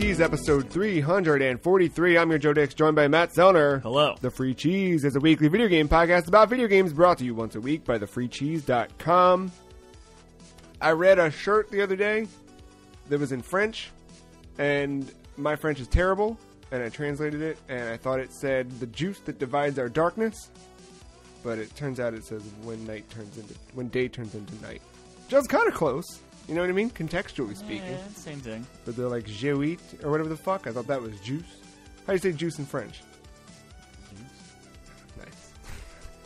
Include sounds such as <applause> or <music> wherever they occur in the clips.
Cheese episode 343. I'm your Joe Dix, joined by Matt Zellner. Hello. The Free Cheese is a weekly video game podcast about video games brought to you once a week by thefreecheese.com. I read a shirt the other day that was in French, and my French is terrible, and I translated it, and I thought it said the juice that divides our darkness, but it turns out it says when night turns into when day turns into night. Just kind of close. You know what I mean? Contextually speaking. Yeah, same thing. But they're like jouit or whatever the fuck. I thought that was juice. How do you say juice in French? Juice. Nice.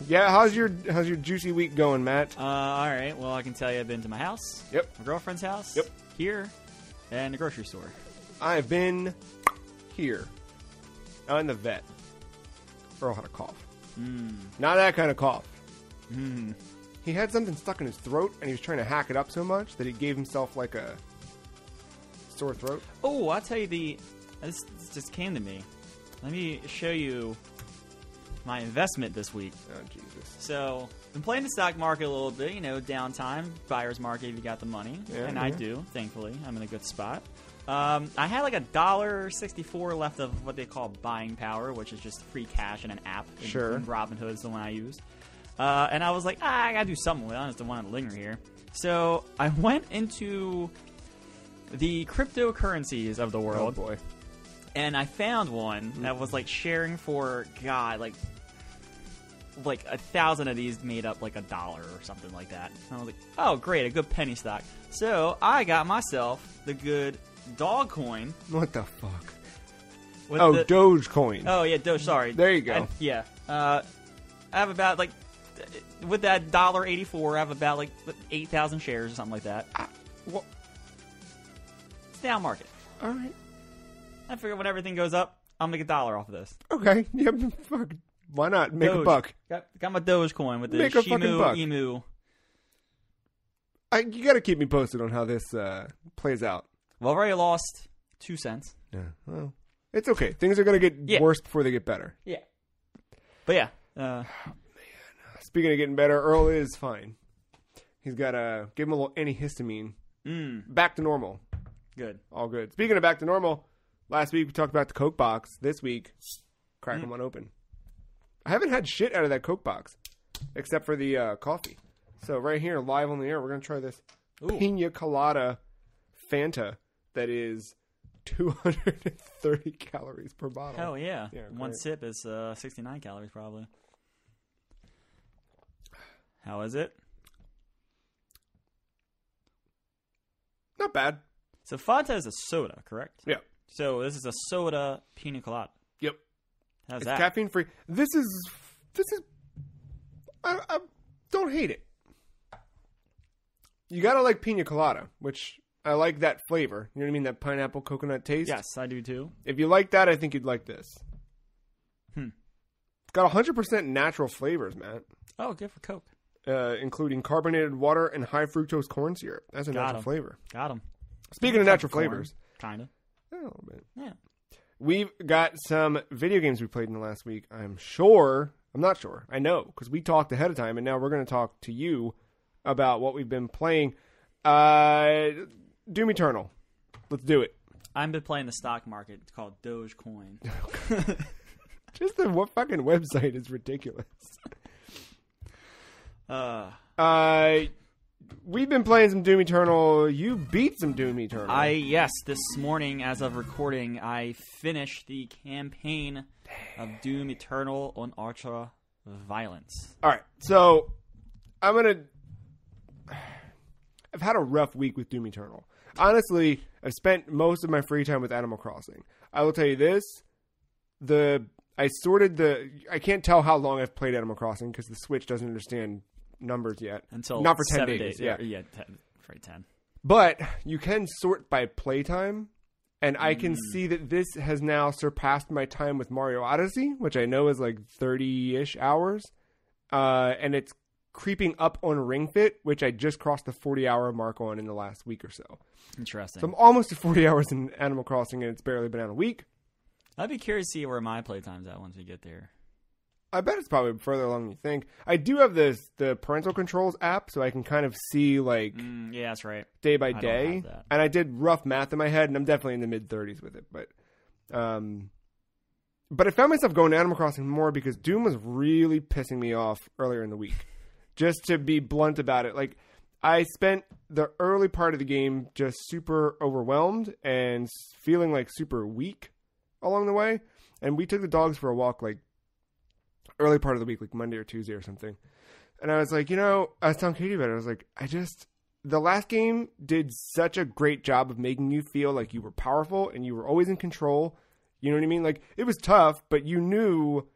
yeah, how's your how's your juicy week going, Matt? Uh, all right. Well, I can tell you, I've been to my house. Yep. My girlfriend's house. Yep. Here, and the grocery store. I've been here. In the vet. Earl had a cough. Not that kind of cough. He had something stuck in his throat, and he was trying to hack it up so much that he gave himself like a sore throat. Oh, I'll tell you the. This, this just came to me. Let me show you my investment this week. Oh Jesus! So, been playing the stock market a little bit. You know, downtime, buyer's market if you got the money, Yeah, and I do. Thankfully, I'm in a good spot. Um, I had like a dollar sixty-four left of what they call buying power, which is just free cash in an app. Sure. and Robinhood is the one I used. Uh, and I was like, ah, I gotta do something with it. I just don't want to linger here. So I <laughs> went into the cryptocurrencies of the Oh world boy! and I found one that was like sharing for God, like like a thousand of these made up like a dollar or something like that. And I was like, oh great, a good penny stock. So I got myself the good dog coin. What the fuck? Oh, the, Dogecoin. oh yeah, Doge. Sorry, There you go. I- yeah, uh, I have about like with that dollar eighty four. I have about like eight thousand shares or something like that. Well, It's down market. all right. I figure when everything goes up, I'll make a dollar off of this. Okay. <laughs> Yep. Fuck. Why not make a buck? Got, got my Dogecoin with the Make a fucking Shimu. Emu. I, you got to keep me posted on how this uh, plays out. Well, I've already lost two cents. Yeah. Well, it's okay. Things are gonna get Yeah. worse before they get better. Yeah. But yeah, uh, Speaking of getting better, Earl is fine. He's got a give him a little antihistamine. mm, Back to normal. good. All good. Speaking of back to normal, last week we talked about the Coke box. This week, crack Mm. them one open. I haven't had shit out of that Coke box, except for the uh, coffee. So right here, live on the air, we're gonna try this Ooh. Pina Colada Fanta that is 230 <laughs> calories per bottle. Hell yeah. Yeah, One sip is uh, 69 calories probably. How is it? Not bad. So Fanta is a soda, correct? Yeah. So this is a soda pina colada. Yep. How's It's that? caffeine free. This is this is. I, I don't hate it. You gotta like pina colada, which I like that flavor. You know what I mean? That pineapple coconut taste. yes, I do too. If you like that, I think you'd like this. Hmm. It's got 100% natural flavors, Matt, Oh, good for Coke. Uh, including carbonated water and high fructose corn syrup. That's a Got natural 'em. flavor. Got him. Speaking of natural flavors, Kinda. a little bit. Yeah. We've got some video games we played in the last week. I'm sure. I'm not sure. I know because we talked ahead of time, and now we're going to talk to you about what we've been playing. Uh, Doom Eternal. Let's do it. I've been playing the stock market. It's called Dogecoin. <laughs> Just the what fucking website is ridiculous. <laughs> Uh, Uh, we've been playing some Doom Eternal. You beat some Doom Eternal. I yes, this morning as of recording, I finished the campaign of Doom Eternal on Ultra Violence. All right, so I'm gonna. I've had a rough week with Doom Eternal. Honestly, I've spent most of my free time with Animal Crossing. I will tell you this: the I sorted the. I can't tell how long I've played Animal Crossing because the Switch doesn't understand numbers yet. Until not for ten days. days. Yeah, yeah, ten, right, ten. but you can sort by playtime, and I can Hmm. see that this has now surpassed my time with Mario Odyssey, which I know is like thirty-ish hours, uh, and it's creeping up on Ring Fit, which I just crossed the forty-hour mark on in the last week or so. Interesting. So I'm almost to forty <laughs> hours in Animal Crossing, and it's barely been out a week. I'd be curious to see where my playtime's at once we get there. I bet it's probably further along than you think. I do have this the parental controls app, so I can kind of see like Mm, yeah, that's right. day by don't day. And I did rough math in my head, and I'm definitely in the mid 30s with it. But, um, but I found myself going to Animal Crossing more because Doom was really pissing me off earlier in the week. Just to be blunt about it, like I spent the early part of the game just super overwhelmed and feeling like super weak along the way. And we took the dogs for a walk like early part of the week, like Monday or Tuesday or something. And I was like, you know, I was telling Katie about it. I was like, I just the last game did such a great job of making you feel like you were powerful and you were always in control. You know what I mean? Like it was tough, but you knew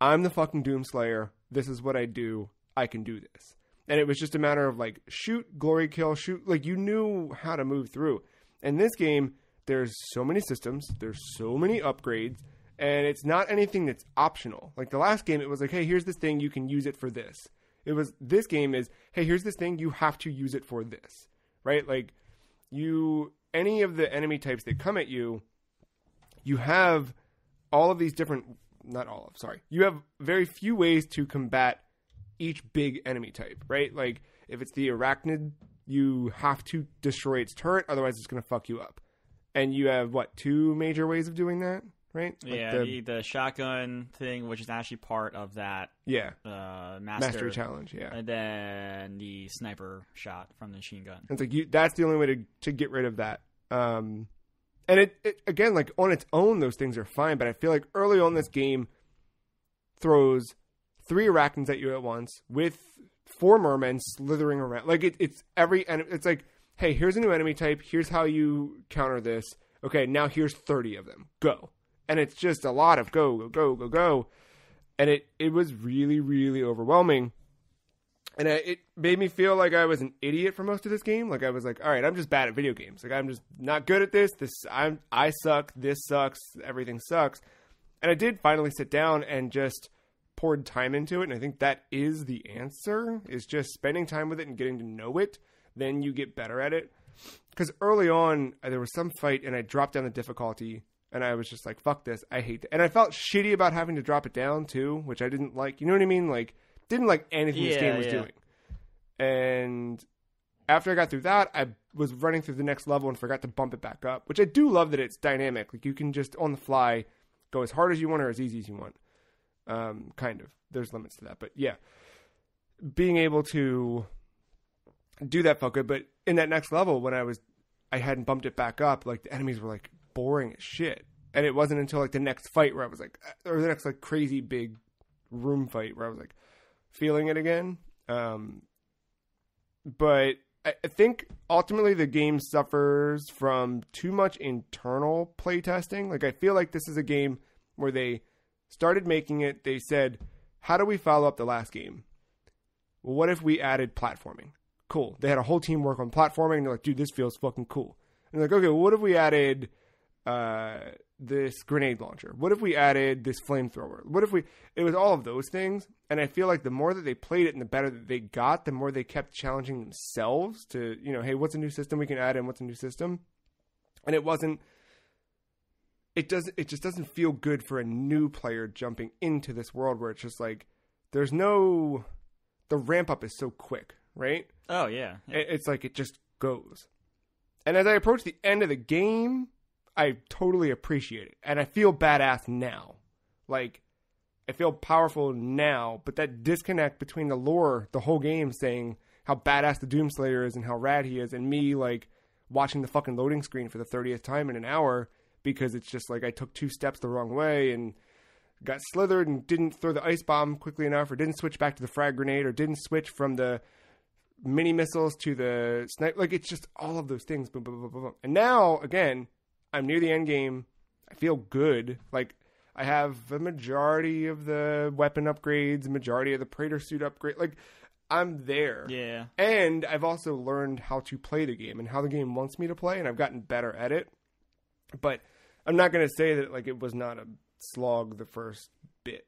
I'm the fucking Doomslayer. This is what I do. I can do this. And it was just a matter of like shoot, glory kill, shoot. Like you knew how to move through. And this game, there's so many systems, there's so many upgrades, and it's not anything that's optional. Like the last game, it was like, hey, here's this thing, you can use it for this. It was this game is, hey, here's this thing, you have to use it for this, right? Like you, any of the enemy types that come at you, you have all of these different, not all of, sorry, you have very few ways to combat each big enemy type, right? Like if it's the arachnid, you have to destroy its turret, otherwise it's going to fuck you up. And you have what two major ways of doing that, right? Like yeah, the- the, the shotgun thing, which is actually part of that yeah, uh, master, mastery challenge. Yeah, and then the sniper shot from the machine gun. it's like you. That's the only way to to get rid of that. Um, and it, it again, like on its own, those things are fine. But I feel like early on, this game throws three arachnids at you at once with four mermen slithering around. Like it, it's every and it's like, hey, here's a new enemy type. Here's how you counter this. Okay, now here's thirty of them. Go. And it's just a lot of go, go, go, go, go. And it it was really, really overwhelming. And I, it made me feel like I was an idiot for most of this game. Like I was like, all right, I'm just bad at video games. Like I'm just not good at this. This I'm I suck. This sucks. Everything sucks. And I did finally sit down and just poured time into it. And I think that is the answer: is just spending time with it and getting to know it. Then you get better at it. Because early on, there was some fight, and I dropped down the difficulty, and I was just like, "Fuck this! I hate it." And I felt shitty about having to drop it down too, which I didn't like. You know what I mean? Like, didn't like anything this Yeah, game was yeah. doing. And after I got through that, I was running through the next level and forgot to bump it back up, which I do love that it's dynamic. Like you can just on the fly go as hard as you want or as easy as you want. Um, kind of. There's limits to that, but yeah, being able to do that felt good. But in that next level, when I was, I hadn't bumped it back up. Like the enemies were like boring as shit, and it wasn't until like the next fight where I was like, uh, or the next like crazy big room fight where I was like feeling it again. Um, but I, think ultimately the game suffers from too much internal playtesting. Like I feel like this is a game where they started making it. They said, "How do we follow up the last game? Well, what if we added platforming? Cool. They had a whole team work on platforming. And they're like, dude, this feels fucking cool. And they're like, okay, well, what if we added uh, this grenade launcher? What if we added this flamethrower? What if we? It was all of those things. And I feel like the more that they played it and the better that they got, the more they kept challenging themselves to, you know, hey, what's a new system we can add in? What's a new system? And it wasn't. It doesn't. It just doesn't feel good for a new player jumping into this world where it's just like there's no. The ramp up is so quick, right? Oh yeah, yeah. It's like it just goes. And as I approach the end of the game, I totally appreciate it. And I feel badass now. Like, I feel powerful now, but that disconnect between the lore, the whole game saying how badass the Doomslayer is and how rad he is, and me, like, watching the fucking loading screen for the 30th time in an hour because it's just like I took two steps the wrong way and got slithered and didn't throw the ice bomb quickly enough or didn't switch back to the frag grenade or didn't switch from the mini missiles to the snipe. Like it's just all of those things. Boom, boom, boom, boom, boom. And now again, I'm near the end game. I feel good. Like I have the majority of the weapon upgrades, majority of the Praetor suit upgrade. Like I'm there. yeah. And I've also learned how to play the game and how the game wants me to play, and I've gotten better at it. But I'm not going to say that like it was not a slog the first bit.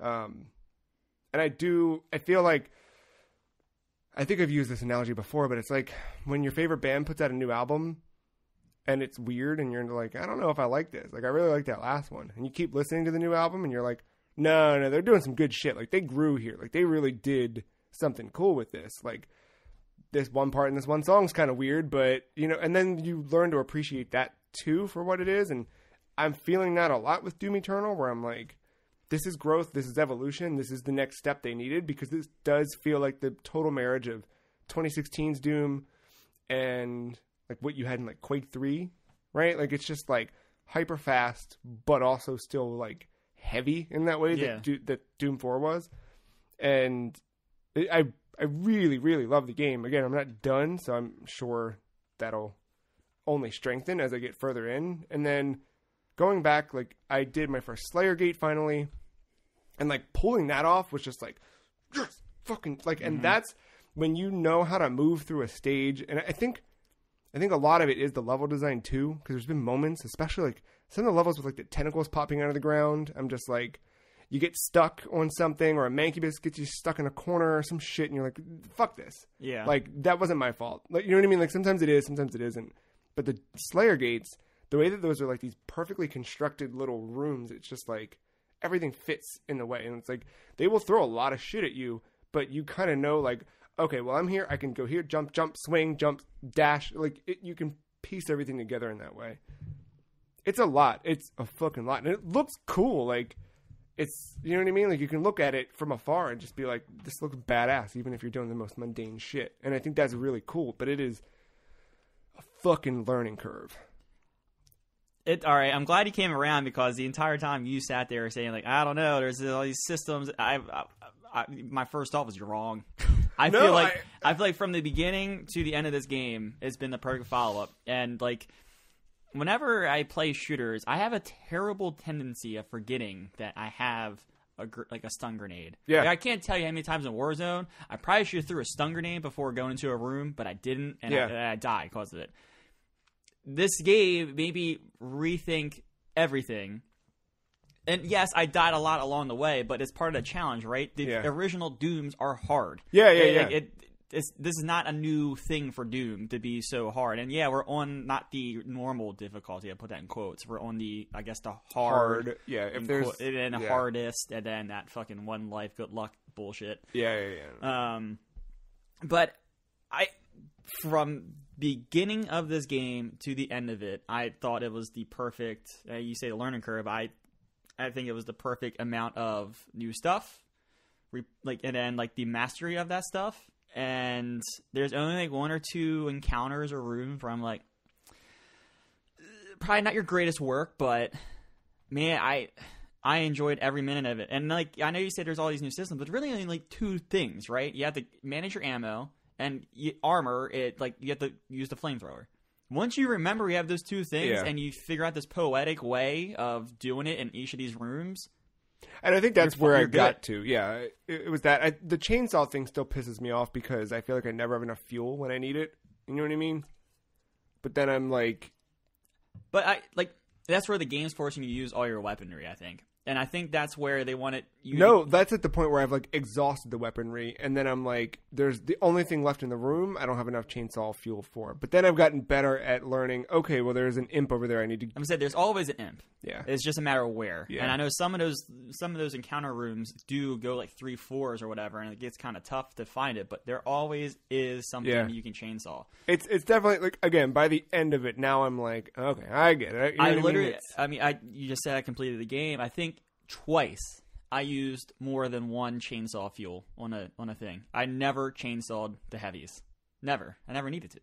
Um, and I do. I feel like I think I've used this analogy before, but it's like when your favorite band puts out a new album and it's weird, and you're like, I don't know if I like this. Like I really like that last one, and you keep listening to the new album, and you're like, No, no, they're doing some good shit. Like they grew here. Like they really did something cool with this. Like this one part in this one song's kind of weird, but you know, and then you learn to appreciate that too for what it is. And I'm feeling that a lot with Doom Eternal, where I'm like, this is growth, this is evolution, this is the next step they needed because this does feel like the total marriage of 2016's Doom and like what you had in like Quake 3, right? Like it's just like hyper fast, but also still like heavy in that way Yeah. that, Do- that Doom 4 was. And it, I I really really love the game. Again, I'm not done, so I'm sure that'll only strengthen as I get further in. And then going back, like I did my first Slayer Gate finally, and like pulling that off was just like, yes, fucking like, and mm-hmm. that's when you know how to move through a stage. And I think, I think a lot of it is the level design too, because there's been moments, especially like some of the levels with like the tentacles popping out of the ground. I'm just like, you get stuck on something, or a mancubus gets you stuck in a corner or some shit, and you're like, fuck this. Yeah. Like that wasn't my fault. Like you know what I mean? Like sometimes it is, sometimes it isn't. But the Slayer gates, the way that those are like these perfectly constructed little rooms, it's just like everything fits in the way. And it's like they will throw a lot of shit at you, but you kind of know like, okay, well I'm here, I can go here, jump, jump, swing, jump, dash. Like it, you can piece everything together in that way. It's a lot. It's a fucking lot, and it looks cool. Like it's you know what I mean. Like you can look at it from afar and just be like, this looks badass, even if you're doing the most mundane shit. And I think that's really cool. But it is a fucking learning curve. It all right. I'm glad you came around because the entire time you sat there saying like, I don't know. There's all these systems. I, I, I my first thought was you're wrong. <laughs> I No, feel like I, feel like from the beginning to the end of this game, it's been the perfect follow up. And like, whenever I play shooters, I have a terrible tendency of forgetting that I have. A, gr- like a stun grenade. Yeah. Like, I can't tell you how many times in Warzone I probably should have threw a stun grenade before going into a room, but I didn't, and Yeah. I, and I died because of it this game made me rethink everything. And yes, I died a lot along the way, but it's part of the challenge, right? The Yeah. original Dooms are hard. Yeah, yeah, It- yeah. It, it's, this is not a new thing for Doom to be so hard. And yeah, we're on not the normal difficulty. I put that in quotes. We're on the, I guess, the hard. Hard, yeah. If there's quote- and then yeah. hardest, and then that fucking one life, good luck bullshit. yeah, yeah, yeah. Um, but I, from beginning of this game to the end of it, I thought it was the perfect. Uh, you say the learning curve. I, I think it was the perfect amount of new stuff, re- like and then like the mastery of that stuff. And there's only like one or two encounters or rooms where I'm like, "Uh, probably not your greatest work, but man, I I enjoyed every minute of it. And like I know you said there's all these new systems, but really only like two things, right? You have to manage your ammo and armor. It like you have to use the flamethrower. Once you remember you have those two things Yeah. and you figure out this poetic way of doing it in each of these rooms, And I think that's where I got to. Yeah, it, it was that. I, the chainsaw thing still pisses me off because I feel like I never have enough fuel when I need it. You know what I mean? But then I'm like, But I like that's where the game's forcing you to use all your weaponry. I think, and I think that's where they want it. You no, that's at the point where I've like exhausted the weaponry, and then I'm like, there's the only thing left in the room. I don't have enough chainsaw fuel for. But then I've gotten better at learning. Okay, well, there's an imp over there. I need to. I'm saying there's always an imp. Yeah, It's just a matter of where. Yeah. And I know some of those some of those encounter rooms do go like three floors or whatever, and it gets kind of tough to find it. But there always is something Yeah. you can chainsaw. it's it's definitely like again by the end of it. Now I'm like, okay, I get it. You know I literally, mean? I mean, I you just said I completed the game. I think twice I used more than one chainsaw fuel on a on a thing. I never chainsawed the heavies. Never. I never needed to.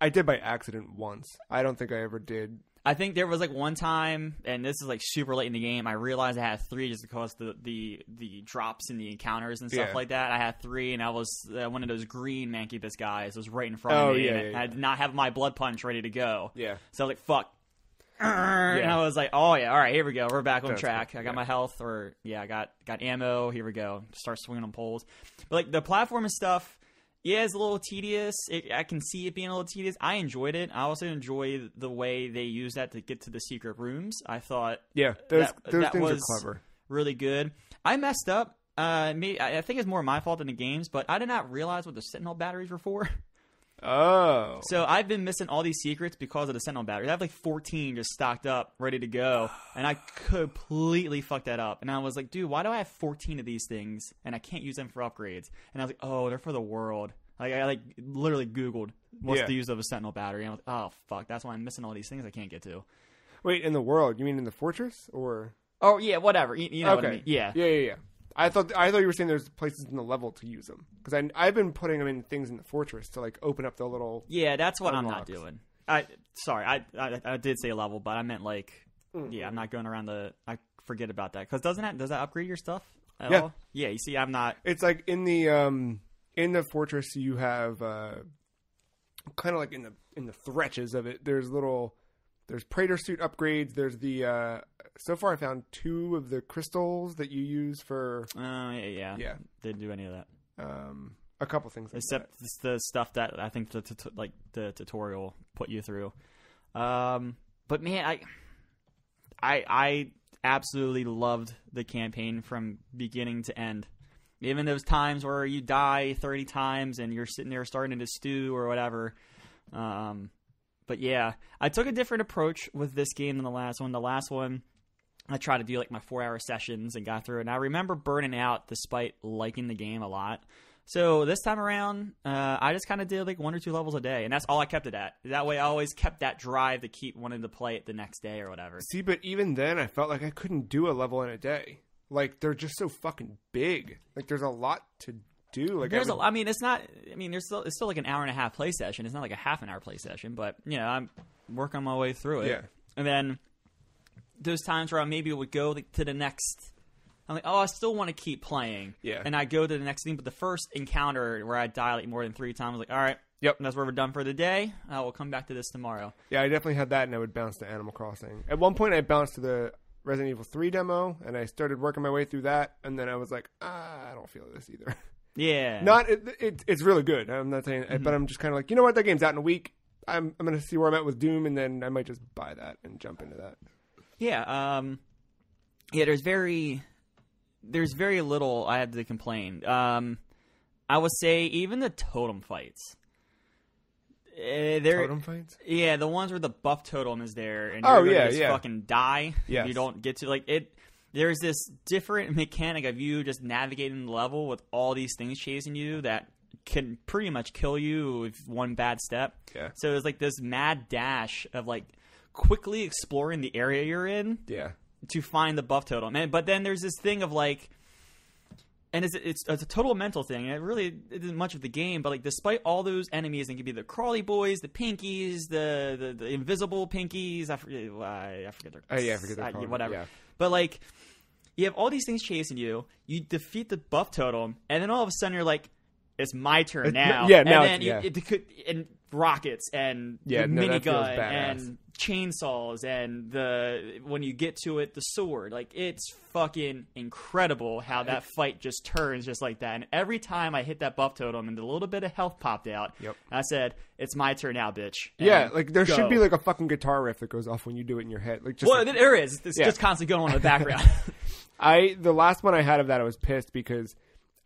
I did by accident once. I don't think I ever did. I think there was like one time, and this is like super late in the game. I realized I had three just because the the the drops in the encounters and stuff Yeah. like that. I had three, and I was uh, one of those green mancubus guys. was right in front Oh, of me. yeah, and yeah, I yeah. did not have my blood punch ready to go. Yeah. So I was like, "Fuck." And I was like, "Oh yeah, all right, here we go. We're back on That's track. cool, I got yeah. my health, or yeah, I got got ammo. Here we go. Start swinging on poles." But like the platform and stuff, yeah, it's a little tedious. It, I can see it being a little tedious. I enjoyed it. I also enjoy the way they use that to get to the secret rooms. I thought Yeah, those That- those that things was- are clever. really good. I messed up. Uh, me, I I think it's more my fault than the games, but I did not realize what the Sentinel batteries were for. <laughs> Oh. So I've been missing all these secrets because of the Sentinel battery. I have like 14 just stocked up, ready to go, <sighs> and I completely fucked that up. And I was like, dude, why do I have 14 of these things and I can't use them for upgrades? And I was like, oh, they're for the world. Like I like literally Googled what's Yeah. the use of a Sentinel battery, and I was like, oh fuck, that's why I'm missing all these things I can't get to. Wait, in the world? You mean in the fortress or? Oh yeah, whatever. You, you know okay. what I mean? Yeah. Yeah, yeah, yeah. I thought I thought you were saying there's places in the level to use them because I I've been putting them in things in the fortress to like open up the little. Yeah, that's what I'm not doing. I sorry, I, I I did say level, but I meant like yeah, I'm not going around the. I forget about that because doesn't that does that upgrade your stuff at Yeah. all? Yeah, you see, I'm not. It's like in the um in the fortress you have uh kind of like in the in the thretches of it. There's little there's Praetor suit upgrades. There's the uh so far I found two of the crystals that you use for Uh, yeah, yeah, Yeah. Didn't do any of that um a couple things like except it's the stuff that I think the, like the tutorial put you through. Um, but man, I, I, I absolutely loved the campaign from beginning to end. Even those times where you die 30 times and you're sitting there starting to stew or whatever. Um, but yeah, I took a different approach with this game than the last one. The last one, I tried to do like my four hour sessions and got through it. And I remember burning out despite liking the game a lot. So this time around, uh, I just kind of did like one or two levels a day, and that's all I kept it at. That way, I always kept that drive to keep wanting to play it the next day or whatever. See, but even then, I felt like I couldn't do a level in a day. Like they're just so fucking big. Like there's a lot to do. Like There's I a, would- I mean, it's not. I mean, there's still it's still like an hour and a half play session. It's not like a half an hour play session, but you know, I'm working my way through it. Yeah. And then those times where I maybe would go to the next. I'm like, oh, I still want to keep playing. Yeah. And I go to the next thing, but the first encounter where I die like more than three times, I was like, all right, Yep. that's where we're done for the day. I will come back to this tomorrow. yeah, I definitely had that, and I would bounce to Animal Crossing. At one point, I bounced to the Resident Evil 3 demo, and I started working my way through that, and then I was like, ah, I don't feel this either. <laughs> Yeah. Not it, it, it's really good. I'm not saying, Mm-hmm. but I'm just kind of like, you know what? That game's out in a week. I'm I'm gonna see where I'm at with Doom, and then I might just buy that and jump into that. Yeah, um, yeah. There's very, there's very little I have to complain. Um, I would say even the totem fights. Uh, Totem fights. yeah, the ones where the buff totem is there and Oh, you're gonna yeah, just yeah. fucking die if Yes. you don't get to like it. There's this different mechanic of you just navigating the level with all these things chasing you that can pretty much kill you with one bad step. Yeah. So it's like this mad dash of like quickly exploring the area you're in Yeah. to find the buff totem. And but then there's this thing of like, and it's it's, it's a total mental thing. And it really isn't much of the game, but like despite all those enemies, and it could be the crawly boys, the pinkies, the the, the invisible pinkies. I forget. I, I forget their. Oh, yeah, I forget their uh, I- call, whatever. yeah. But like, you have all these things chasing you. You defeat the buff totem, and then all of a sudden you're like. It's my turn now. yeah, now and then it's- you, yeah. it could and rockets and Yeah, no, that feels minigun badass. and chainsaws and the when you get to it the sword like it's fucking incredible how that fight just turns just like that and every time i hit that buff totem and a little bit of health popped out Yep. i said it's my turn now bitch Yeah, like there go. should be like a fucking guitar riff that goes off when you do it in your head. Like just well like- there is it's Yeah. just constantly going on in the background <laughs> <laughs> I the last one I had of that I was pissed because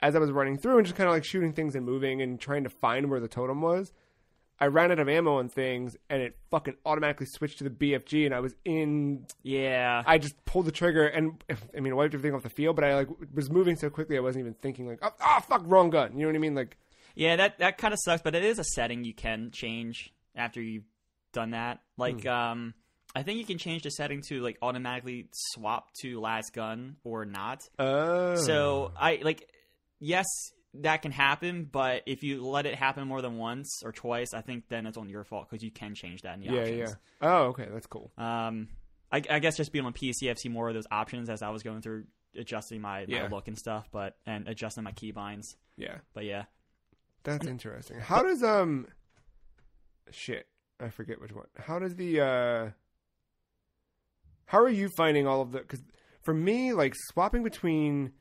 as I was running through and just kind of like shooting things and moving and trying to find where the totem was, I ran out of ammo on things and it fucking automatically switched to the BFG and I was in. yeah I just pulled the trigger and I mean I wiped everything off the field, but I like was moving so quickly I wasn't even thinking like oh, ah fuck wrong gun. You know what I mean? Like Yeah, that that kind of sucks, but it is a setting you can change after you've done that. Like, Hmm. um, I think you can change the setting to like automatically swap to last gun or not. oh So I like, yes, that can happen, but if you let it happen more than once or twice, I think then it's on your fault because you can change that in the yeah options. yeah oh okay that's cool Um, I, I guess just being on PC, I've seen more of those options as I was going through adjusting my, Yeah. my look and stuff, but and adjusting my keybinds. yeah But yeah. That's interesting. How does um shit, I forget which one. How does the uh How are you finding all of the cuz for me like swapping between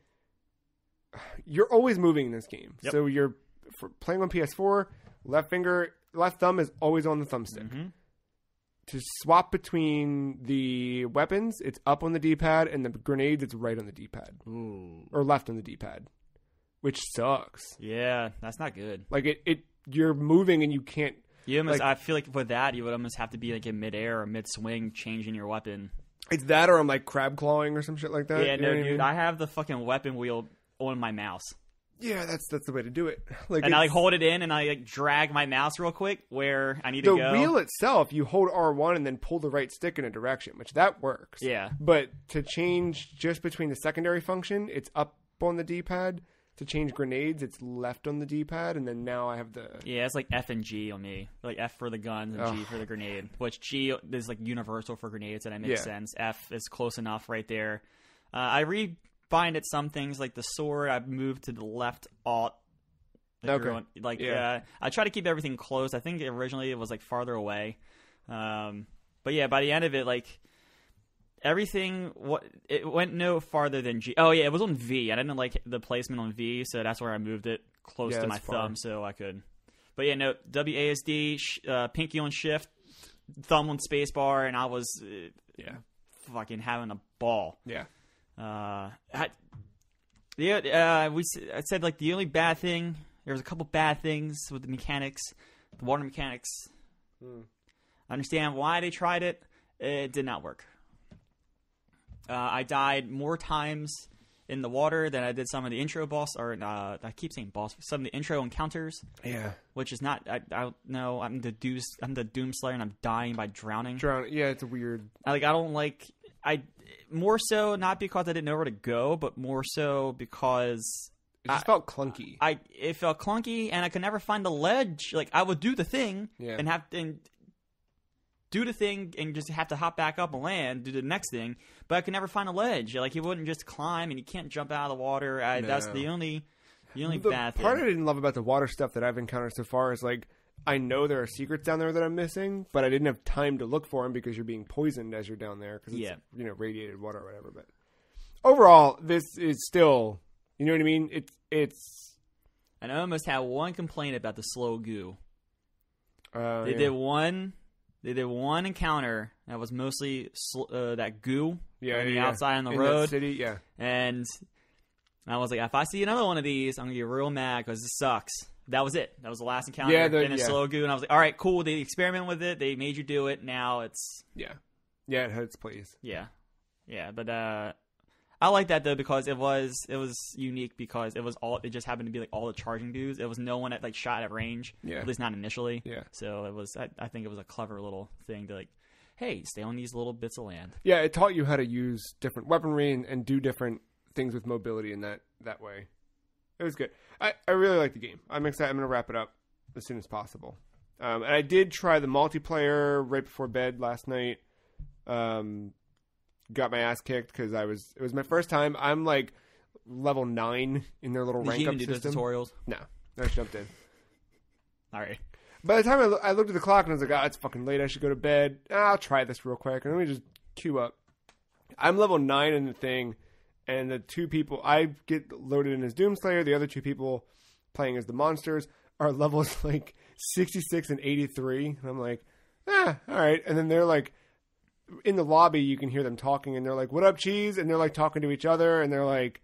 you're always moving in this game. Yep. So you're for playing on PS4, left finger, left thumb is always on the thumbstick. Mhm. To swap between the weapons, it's up on the D-pad and the grenades it's right on the D-pad Ooh. or left on the D-pad. Which sucks. Yeah, that's not good. Like it, it you're moving and you can't. You almost, Like- I feel like with that, you would almost have to be like in midair or mid swing, changing your weapon. It's that, or I'm like crab clawing or some shit like that. yeah, you no, what I dude, mean? I have the fucking weapon wheel on my mouse, yeah, that's that's the way to do it. <laughs> Like and I like hold it in, and I like drag my mouse real quick where I need to go. The wheel itself. You hold R1 and then pull the right stick in a direction, which that works. Yeah. But to change just between the secondary function, it's up on the D-pad. To change grenades, it's left on the D-pad, and then now I have the Yeah, it's like F and G on me. Like F for the guns and G for the grenade. Which G is like universal for grenades, and that makes Yeah. sense. F is close enough right there. Uh, I rebinded some things like the sword. I've moved to the left alt. Like, Okay. Like Yeah. uh, I try to keep everything close. I think originally it was like farther away. Um, but yeah, by the end of it, like everything what it went no farther than G. Oh yeah, it was on V. I didn't like the placement on V, so that's where I moved it close Yeah, to my far. thumb so I could. But yeah, no WASD, sh- uh, pinky on shift, thumb on spacebar, and I was uh, yeah fucking having a ball. yeah Uh, I, yeah, uh, we I said like the only bad thing. There was a couple bad things with the mechanics, the water mechanics. Hmm. I understand why they tried it. It did not work. Uh, I died more times in the water than I did some of the intro boss, or uh, I keep saying boss, some of the intro encounters, yeah. which is not. I, I no, I'm the Doom, I'm the Doom Slayer, and I'm dying by drowning. Drown. Yeah, it's weird. I, like I don't like I more so not because I didn't know where to go, but more so because It just felt clunky. I it felt clunky and I could never find the ledge. Like I would do the thing Yeah. and have and do the thing and just have to hop back up and land, do the next thing, but I could never find a ledge. Like you wouldn't just climb and you can't jump out of the water. I, That's the only the only the bad part thing. I didn't love about the water stuff that I've encountered so far is like I know there are secrets down there that I'm missing, but I didn't have time to look for them because you're being poisoned as you're down there because it's Yeah. you know radiated water or whatever. But overall, this is still you know what I mean. It's it's and I almost had one complaint about the slow goo. uh, They yeah. did one. They did one encounter that was mostly sl- uh, that goo yeah, on the yeah, outside on the In road, city. Yeah, and I was like, if I see another one of these, I'm gonna get real mad because this sucks. That was it. That was the last encounter Yeah, the- in a yeah. slow goo, and I was like, all right, cool. They experimented with it. They made you do it. Now it's yeah, yeah. It hurts, please. yeah, yeah. But uh, I like that though because it was it was unique because it was all it just happened to be like all the charging dudes. It was no one at like shot at range. Yeah. At least not initially. Yeah. So it was. I, I think it was a clever little thing to like, hey, stay on these little bits of land. Yeah, it taught you how to use different weaponry and, and do different things with mobility in that that way. It was good. I, I really like the game. I'm excited. I'm going to wrap it up as soon as possible. Um, and I did try the multiplayer right before bed last night. Um, got my ass kicked because I was. It was my first time. I'm like level nine in their little Did rank up even do those system. tutorials? No, I just jumped in. All right. By the time I, lo- I looked at the clock and I was like, "Oh, it's fucking late. I should go to bed. Ah, I'll try this real quick." And let me just queue up. I'm level nine in the thing, and the two people I get loaded in as Doomslayer. The other two people playing as the monsters are <laughs> levels like 66 and 83. And I'm like, ah, all right. And then they're like, in the lobby, you can hear them talking, and they're like, "What up, cheese?" And they're like talking to each other, and they're like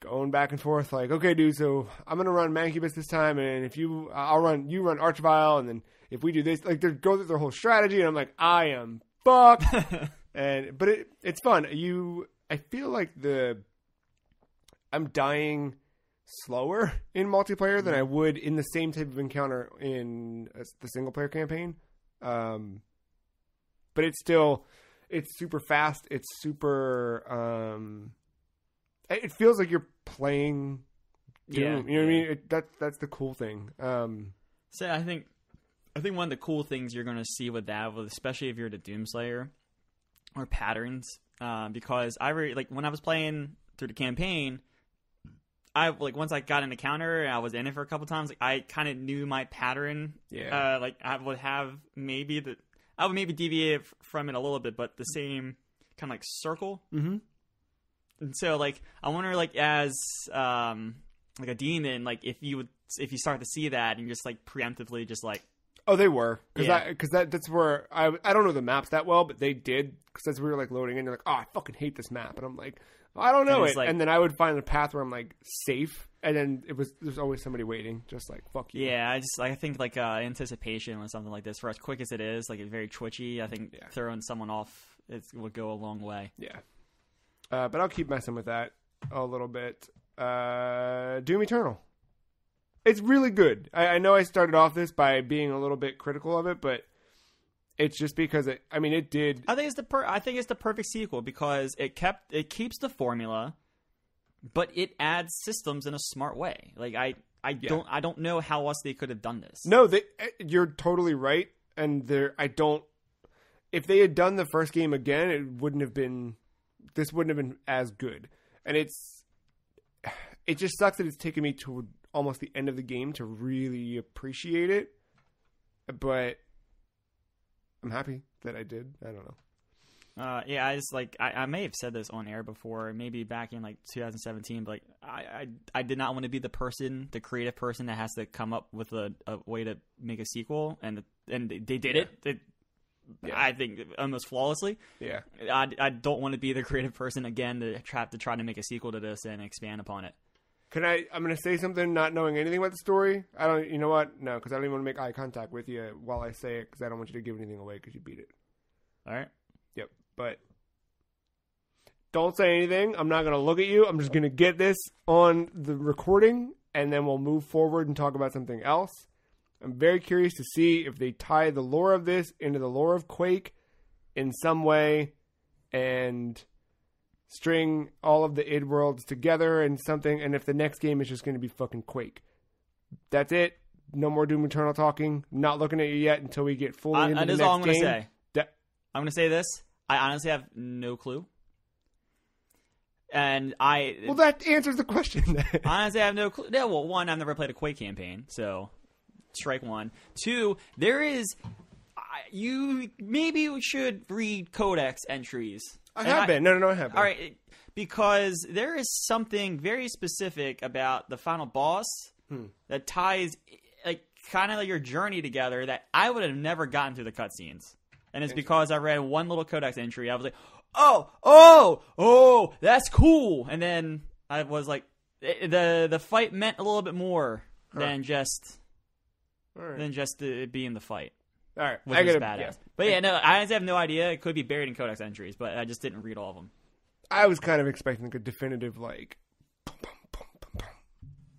going back and forth. Like, okay, dude, so I'm gonna run Mancubus this time, and if you, I'll run, you run Archvile, and then if we do this, like, they go through their whole strategy, and I'm like, I am fucked. <laughs> and but it it's fun. You, I feel like the I'm dying slower <laughs> in multiplayer than I would in the same type of encounter in uh, the single player campaign. Um, but it's still it's super fast. It's super. Um, it it feels like you're playing Doom. Yeah, you know what I mean? It, that that's the cool thing. Um, So I think I think one of the cool things you're going to see with that, especially if you're the Doomslayer, are patterns. Uh, because I re- like when I was playing through the campaign, I like once I got in the counter and I was in it for a couple times. Like I kind of knew my pattern. Yeah. Uh, like I would have maybe the I would maybe deviate from it a little bit, but the same kind of like circle. mm-hmm. And so like I wonder like as um like a demon like if you would if you start to see that and you just like preemptively just like Oh, they were because Yeah. because that that's where I I don't know the maps that well, but they did because as we were like loading in. They're like, oh, I fucking hate this map, and I'm like, I don't know And it. like- and then I would find a path where I'm like safe, and then it was there's always somebody waiting, just like fuck you. Yeah, I just like I think like uh, anticipation with something like this, for as quick as it is, like it's very twitchy. I think Yeah. throwing someone off it would go a long way. Yeah. Uh, but I'll keep messing with that a little bit. Uh, Doom Eternal. It's really good. I, I know I started off this by being a little bit critical of it, but it's just because it. I mean, it did. I think it's the per- I think it's the perfect sequel because it kept it keeps the formula, but it adds systems in a smart way. Like I I don't I don't know how else they could have done this. No, they, eh, you're totally right, and there. I don't. If they had done the first game again, it wouldn't have been. This wouldn't have been as good, and it's. <sighs> It just sucks that it's taken me to almost the end of the game to really appreciate it, but I'm happy that I did. I don't know. Uh, yeah, I just like I, I may have said this on air before, maybe back in like 2017, but like I, I I did not want to be the person, the creative person that has to come up with a, a way to make a sequel, and and they did it. They- Yeah. I think almost flawlessly. Yeah, I, I don't want to be the creative person again to try to try to make a sequel to this and expand upon it. Can I? I'm gonna say something, not knowing anything about the story. I don't. You know what? No, because I don't even want to make eye contact with you while I say it, because I don't want you to give anything away because you beat it. All right. Yep. But don't say anything. I'm not going to look at you. I'm just going to get this on the recording and then we'll move forward and talk about something else. I'm very curious to see if they tie the lore of this into the lore of Quake in some way and string all of the id worlds together and something and if the next game is just going to be fucking Quake. That's it. No more Doom Eternal talking. Not looking at you yet until we get fully I, into that the is next all I'm going to say. That- I'm going to say this. I honestly have no clue. And I well, that answers the question. <laughs> honestly I have no clue. Yeah, well, one, I've never played a Quake campaign, so strike one. Two, there is. You maybe should read codex entries. I And have been. No, no, no, I have been. All right, because there is something very specific about the final boss Hmm. that ties like kind of like your journey together that I would have never gotten through the cutscenes. And it's because I read one little codex entry. I was like, "Oh, oh, oh, that's cool." And then I was like, eh, the the fight meant a little bit more than just right. than just it being the fight, All right. which I was badass. yeah. But yeah, no, I honestly have no idea. It could be buried in codex entries, but I just didn't read all of them. I was kind of expecting a definitive like. boom, boom, boom, boom,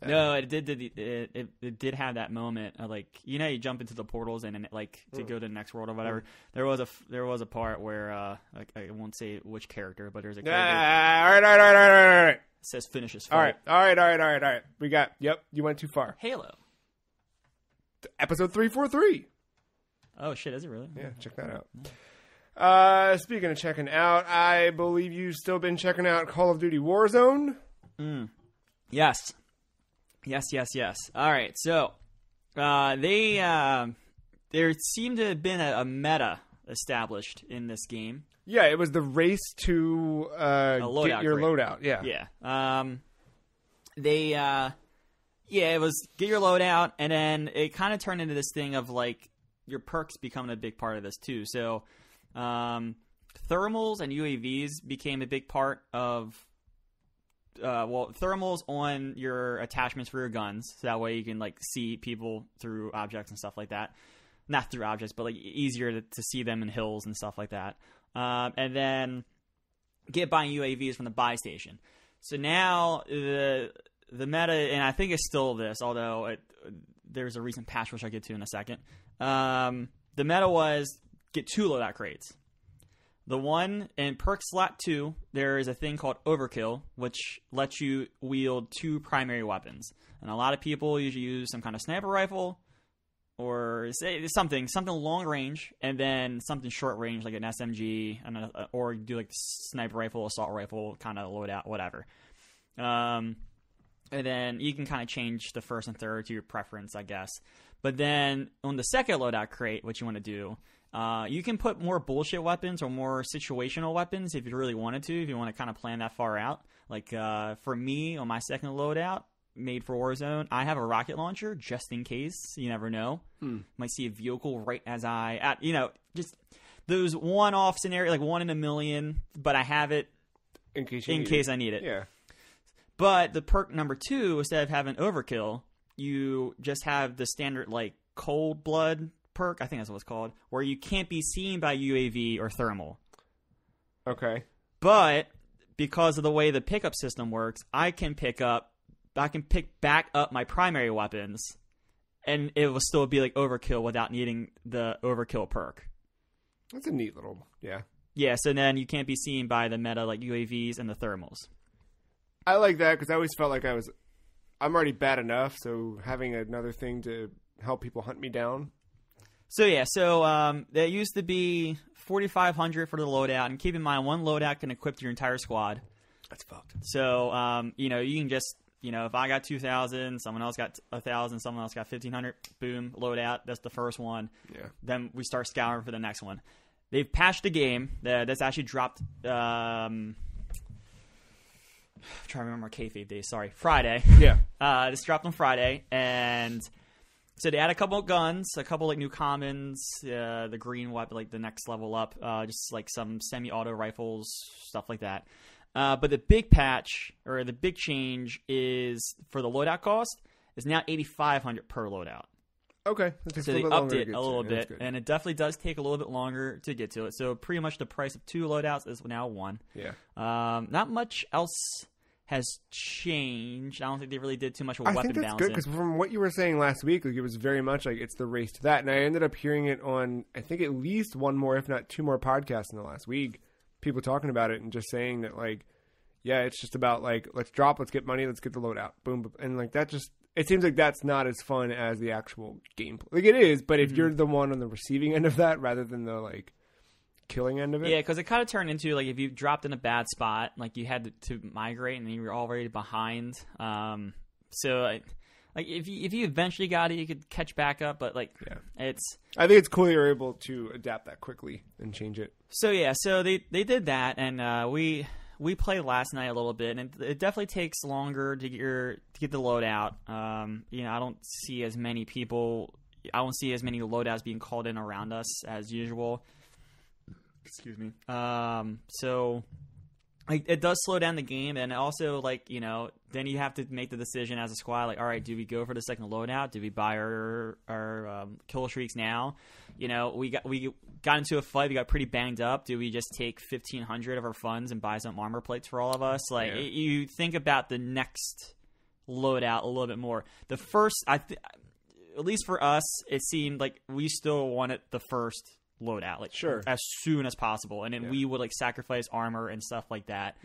boom. No, it did. did it, it, it did have that moment of like you know you jump into the portals and then like to Mm. go to the next world or whatever. There was a there was a part where uh like, I won't say which character, but there's a character Ah, all right, all right, all right, all right, all right. says finish his fight. All right, all right, all right, all right, all right. We got. Yep, you went too far. Halo. Episode three four three. Oh shit, is it really? Yeah, check that out. Uh, speaking of checking out, I believe you've still been checking out Call of Duty Warzone. Yes. Yes, yes, yes. All right. So, uh, they uh, there seemed to have been a, a meta established in this game. Yeah, it was the race to uh, get your crate. loadout. Yeah. Yeah. Um, they, uh, yeah, it was get your load out, and then it kind of turned into this thing of like your perks becoming a big part of this too. So, um, thermals and UAVs became a big part of. Uh, well, thermals on your attachments for your guns, so that way you can like see people through objects and stuff like that. Not through objects, but like easier to, to see them in hills and stuff like that. Um, and then get buying UAVs from the buy station. So now the the meta, and I think it's still this, although it, there's a recent patch which I'll get to in a second. Um, the meta was get two loadout crates. The one in perk slot two, there is a thing called overkill, which lets you wield two primary weapons. And a lot of people usually use some kind of sniper rifle or say something something long range and then something short range like an SMG or do like sniper rifle, assault rifle kind of loadout, whatever. Um, and then you can kind of change the first and third to your preference, I guess. But then on the second loadout crate, what you want to do, uh, you can put more bullshit weapons or more situational weapons if you really wanted to, if you want to kind of plan that far out. Like uh, for me, on my second loadout, made for Warzone, I have a rocket launcher just in case. You never know. Might see a vehicle right as I, at, you know, just those one-off scenario, like one in a million. But I have it In case you in case it. I need it. Yeah. But the perk number two, instead of having overkill, you just have the standard like cold blood perk. I think that's what it's called, where you can't be seen by UAV or thermal. Okay. But because of the way the pickup system works, I can pick up, I can pick back up my primary weapons, and it will still be like overkill without needing the overkill perk. That's a neat little. Yeah. Yeah, so then you can't be seen by the meta like UAVs and the thermals. I like that because I always felt like I was. I'm already bad enough, so having another thing to help people hunt me down. So yeah, so um, there used to be 4,500 for the loadout, and keep in mind one loadout can equip your entire squad. That's fucked. So um, you know you can just you know if I got 2,000, someone else got a thousand, someone else got 1,500, boom, loadout. That's the first one. Yeah. Then we start scouring for the next one. They've patched the game. That's actually dropped. Um, I'm <sighs> trying to remember kayfabe days. Sorry, Friday. Yeah. <laughs> Uh, this dropped on Friday, and so they add a couple of guns, a couple like new commons, uh, the green weapon, like the next level up, uh, just like some semi-auto rifles, stuff like that. Uh, but the big patch or the big change is for the loadout cost is now eighty five hundred per loadout. Okay. That takes So a they little bit upped to it a little Yeah, bit, and it definitely does take a little bit longer to get to it. So pretty much the price of two loadouts is now one. yeah. Um, not much else has changed. I don't think they really did too much with I weapon think that's balancing. good because from what you were saying last week, like it was very much like it's the race to that, and I ended up hearing it on I think at least one more, if not two more podcasts in the last week. People talking about it and just saying that like, yeah, it's just about like let's drop, let's get money, let's get the load out, boom, boom. and like that just it seems like that's not as fun as the actual gameplay. Like it is, but Mm-hmm. if you're the one on the receiving end of that rather than the like killing end of it, Yeah, because it kind of turned into like if you dropped in a bad spot, like you had to, to migrate and you were already behind. Um, so like, like if you if you eventually got it, you could catch back up. But like, Yeah. it's I think it's cool you're able to adapt that quickly and change it. so yeah. So they they did that, and uh, we we played last night a little bit, and it, it definitely takes longer to get your to get the loadout. Um, you know, I don't see as many people. I don't see as many loadouts being called in around us as usual. Excuse me. Um, so like it does slow down the game, and also like you know, then you have to make the decision as a squad. Like, all right, do we go for the second loadout? Do we buy our our um, kill streaks now? You know, we got we got into a fight. We got pretty banged up. Do we just take fifteen hundred of our funds and buy some armor plates for all of us? Like, Yeah. you think about the next loadout a little bit more. The first, I th- at least for us, it seemed like we still wanted the first loadout, like Sure. as soon as possible, and then Yeah. we would like sacrifice armor and stuff like that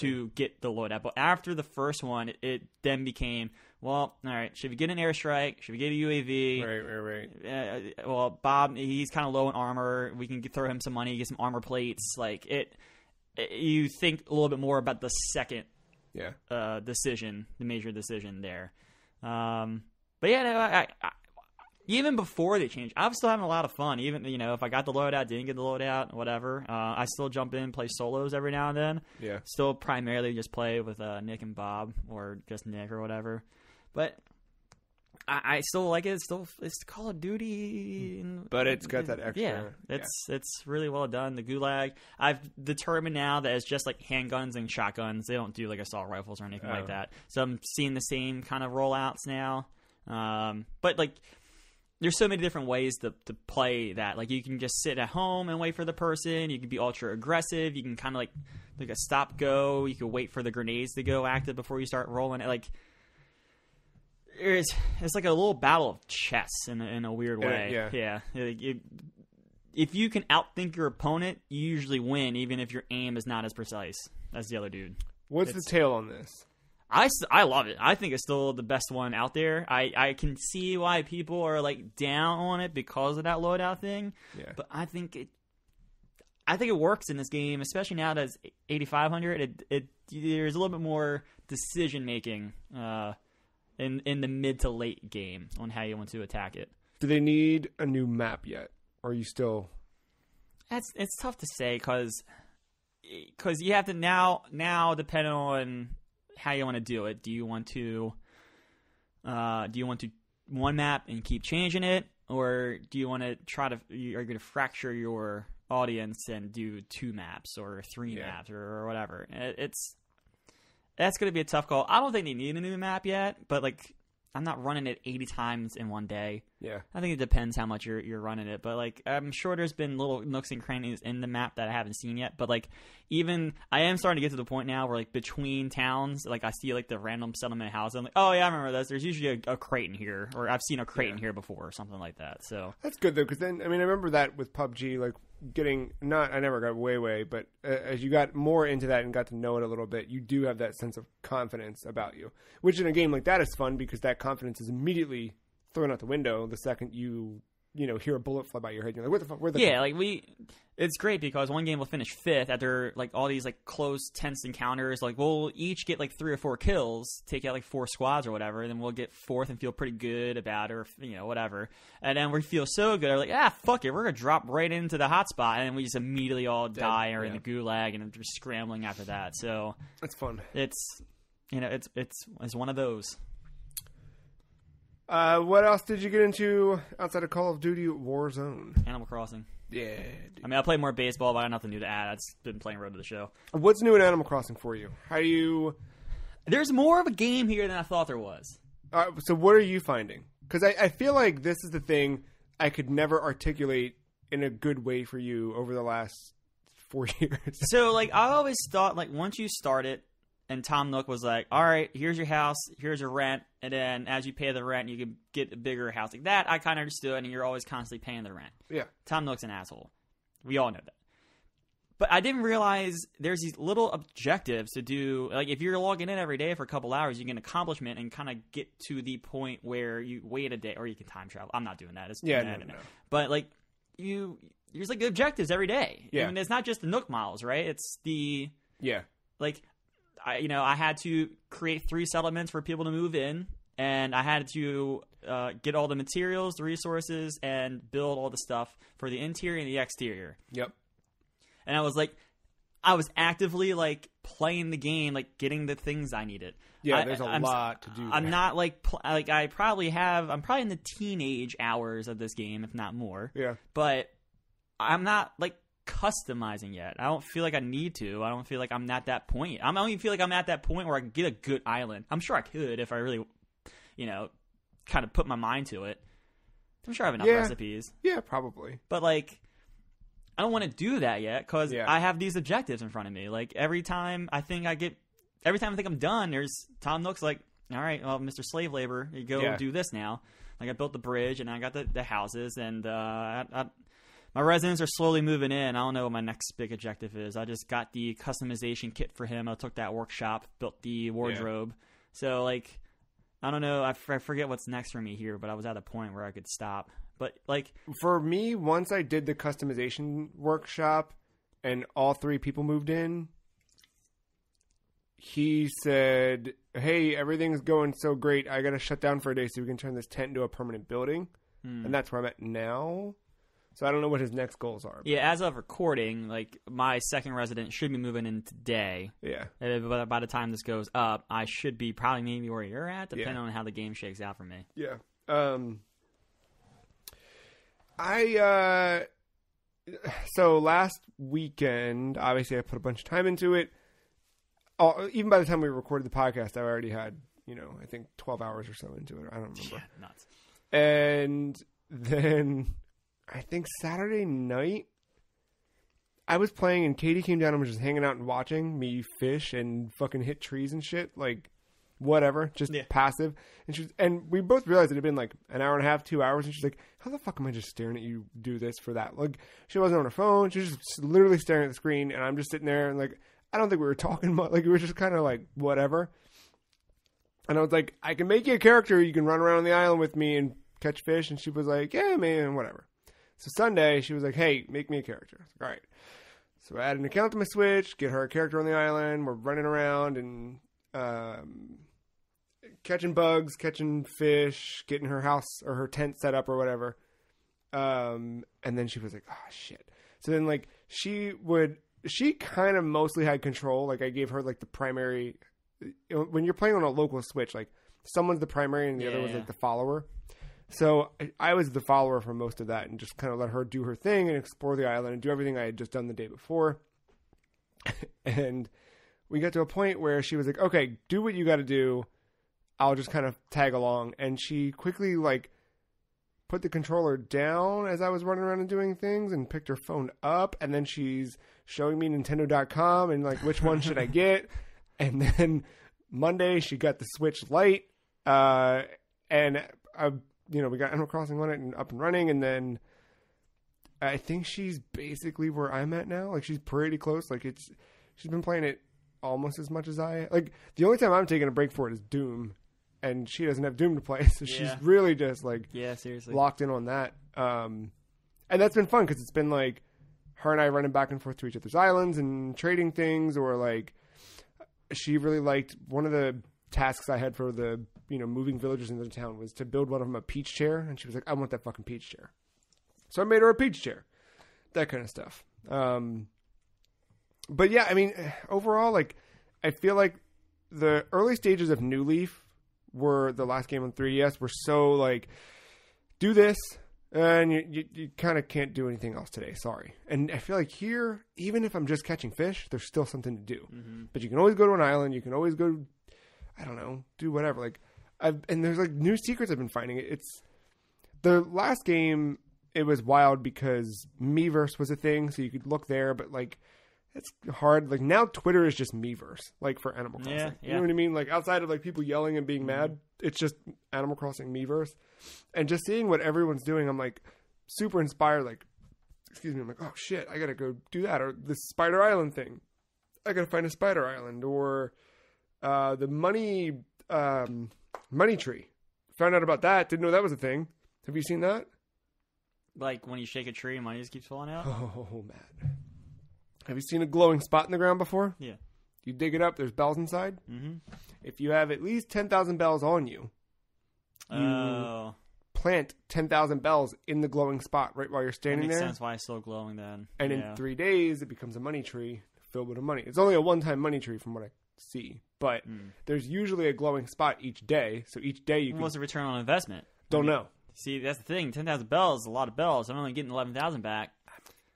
to get the loadout. But after the first one, it, it then became, well, all right, should we get an airstrike? Should we get a UAV? Right, right, right. Uh, well, Bob, he's kind of low in armor. We can throw him some money, get some armor plates. Like it, it, you think a little bit more about the second Yeah. uh, decision, the major decision there. Um, but yeah, no, I, I, even before they changed, I was still having a lot of fun. Even you know, if I got the loadout, didn't get the loadout, whatever. Uh, I still jump in, play solos every now and then. Yeah. Still primarily just play with uh, Nick and Bob, or just Nick or whatever. But I, I still like it. It's still it's Call of Duty, But it's got that extra- Yeah, it's it's really well done. The Gulag. I've determined now that it's just like handguns and shotguns. They don't do like assault rifles or anything Oh. like that. So I'm seeing the same kind of rollouts now. Um, but like, there's so many different ways to to play that. Like you can just sit at home and wait for the person. You can be ultra aggressive. You can kind of like like a stop go. You can wait for the grenades to go active before you start rolling it. Like. It's, it's like a little battle of chess in a, in a weird way. yeah. yeah. Like, it- if you can outthink your opponent, you usually win, even if your aim is not as precise as the other dude. What's It's- the tail on this? I, I love it. I think it's still the best one out there. I, I can see why people are like down on it because of that loadout thing, Yeah. but I think it I think it works in this game, especially now that it's 8500. It it there's a little bit more decision making uh in in the mid to late game on how you want to attack it. Do they need a new map yet? Or are you still That's it's tough to say because you have to now now depending on how you want to do it. Do you want to uh, do you want to one map and keep changing it, or do you want to try to are you going to fracture your audience and do two maps or three Yeah. maps or, or whatever? It, it's that's going to be a tough call. I don't think they need a new map yet, but like I'm not running it 80 times in one day. Yeah. I think it depends how much you're you're running it, but like I'm sure there's been little nooks and crannies in the map that I haven't seen yet. But like even I am starting to get to the point now where like between towns, like I see like the random settlement house. I'm like, oh yeah, I remember this. There's usually a, a crate in here, or I've seen a crate in here before, or something like that. So That's good though, because then I mean I remember that with PUBG, like getting not I never got way way, but uh, as you got more into that and got to know it a little bit, you do have that sense of confidence about you, which in a game like that is fun because that confidence is immediately thrown out the window the second you you know hear a bullet fly by your head. You're like, what the fuck? Where the yeah, like we, it's great because one game will finish fifth after like all these like close tense encounters. Like we'll each get like three or four kills, take out like four squads or whatever, and then we'll get fourth and feel pretty good about it, or you know whatever. And then we feel so good, we're like ah fuck it, we're gonna drop right into the hotspot, and then we just immediately all die or in the gulag and just scrambling after that. So it's fun. it's you know it's it's it's one of those. Uh, what else did you get into outside of Call of Duty Warzone? Animal Crossing. Yeah. I mean, I play more baseball, but I got nothing new to add. I've been playing Road to the Show. What's new in Animal Crossing for you? How do you? There's more of a game here than I thought there was. Uh, so what are you finding? Because I, I feel like this is the thing I could never articulate in a good way for you over the last four <laughs> years. So like I always thought like once you start it and Tom Nook was like, "All right, here's your house, here's your rent, and then as you pay the rent, you can get a bigger house." Like that, I kind of understood, and you're always constantly paying the rent. yeah. Tom Nook's an asshole. We all know that. But I didn't realize there's these little objectives to do. Like if you're logging in every day for a couple hours, you get an accomplishment and kind of get to the point where you wait a day, or you can time travel. I'm not doing that. It's, Yeah, I no, no. But like you, there's like objectives every day. Yeah. I mean, it's not just the Nook miles, right? It's the Yeah. like I you know I had to create three settlements for people to move in, and I had to uh, get all the materials, the resources, and build all the stuff for the interior and the exterior. Yep. And I was like, I was actively like playing the game, like getting the things I needed. Yeah, I- there's a I'm- lot to do. I'm there. not like pl- like I probably have. I'm probably in the teenage hours of this game, if not more Yeah. but I'm not like customizing yet. I don't feel like I need to. I don't feel like I'm at that point. I don't even feel like I'm at that point where I can get a good island. I'm sure I could if I really, you know, kind of put my mind to it. I'm sure I have enough Yeah. recipes, Yeah, probably. but like, I don't want to do that yet because Yeah. I have these objectives in front of me. Like every time I think I get, every time I think I'm done, there's Tom Nook's like, all right, well, Mr. Slave Labor, you go Yeah. do this now. Like I built the bridge and I got the, the houses and uh, I, I, my residents are slowly moving in. I don't know what my next big objective is. I just got the customization kit for him. I took that workshop, built the wardrobe. So like, I don't know. I, f- I forget what's next for me here, but I was at a point where I could stop. But like, For me, once I did the customization workshop and all three people moved in, he said, Hey, everything's going so great. I got to shut down for a day so we can turn this tent into a permanent building. hmm. And that's where I'm at now. So I don't know what his next goals are. yeah, as of recording, like my second resident should be moving in today. Yeah. But by the time this goes up, I should be probably maybe where you're at, depending Yeah. on how the game shakes out for me. Yeah. Um I uh so last weekend, obviously I put a bunch of time into it. Oh, even by the time we recorded the podcast, I already had, you know, I think 12 hours or so into it. I don't remember. Yeah, nuts. And then I think Saturday night I was playing and Katie came down and was just hanging out and watching me fish and fucking hit trees and shit. Like whatever, just Yeah. passive. And she was, and we both realized it had been like an hour and a half, two hours. And she's like, "How the fuck am I just staring at you do this for that?" Like she wasn't on her phone. She was just literally staring at the screen, and I'm just sitting there and like I don't think we were <laughs> talking much. Like we were just kind of like whatever. And I was like, I can make you a character. You can run around on the island with me and catch fish. And she was like, Yeah, man, whatever. So Sunday, she was like, Hey, make me a character. I was like, All right. So I add an account to my Switch, get her a character on the island. We're running around and um, catching bugs, catching fish, getting her house or her tent set up or whatever. Um, and then she was like, "Oh shit!" So then, like, she would, she kind of mostly had control. Like, I gave her like the primary. When you're playing on a local Switch, like someone's the primary and the other was Yeah. like the follower. So I, was the follower for most of that, and just kind of let her do her thing and explore the island and do everything I had just done the day before. <laughs> and we got to a point where she was like, "Okay, do what you got to do. I'll just kind of tag along." And she quickly like put the controller down as I was running around and doing things, and picked her phone up, and then she's showing me Nintendo.com and like which one should I <laughs> get, and then Monday she got the Switch Lite, uh, and I, you know, we got Animal Crossing on it and up and running, and then. I think she's basically where I'm at now. Like she's pretty close. Like it's she's been playing it almost as much as I. Like the only time I'm taking a break for it is Doom, and she doesn't have Doom to play, <laughs> so she's really just like Yeah, seriously. locked in on that. Um, and that's been fun because it's been like her and I running back and forth to each other's islands and trading things, or like she really liked one of the tasks I had for the you know moving villagers into the town was to build one of them a peach chair, and she was like, "I want that fucking peach chair," so I made her a peach chair, that kind of stuff. Um, but yeah, I mean, overall, like I feel like the early stages of New Leaf were the last game on 3DS were so like do this and you, you, you kind of can't do anything else today sorry. And i feel like here even if i'm just catching fish there's still something to do. But you can always go to an island you can always go i don't know do whatever. Like I've, and there's like new secrets i've been finding. It's the last game it was wild because Miiverse was a thing so you could look there but like it's hard. Like now twitter is just Miiverse like for animal crossing. Yeah, you know what i mean? Like outside of like people yelling and being mm-hmm. mad it's just animal crossing Miiverse. And just seeing what everyone's doing i'm like super inspired like excuse me i'm like oh shit i gotta go do that or the spider island thing. I gotta find a spider island or uh the money um money tree found out about that didn't know that was a thing have you seen that Like when you shake a tree, money just keeps falling out. oh man have you seen a glowing spot in the ground before Yeah. you dig it up there's bells inside Mm-hmm. if you have at least 10,000 bells on you You- Oh, plant 10,000 bells in the glowing spot right while you're that standing makes there. sense. Why it's still glowing then? And yeah. in three days, it becomes a money tree filled with money. It's only a one time money tree from what I see, but Hmm. there's usually a glowing spot each day. So each day you can, What's the return on investment? don't know. See, that's the thing. Ten thousand bells is a lot of bells. I'm only getting eleven thousand back.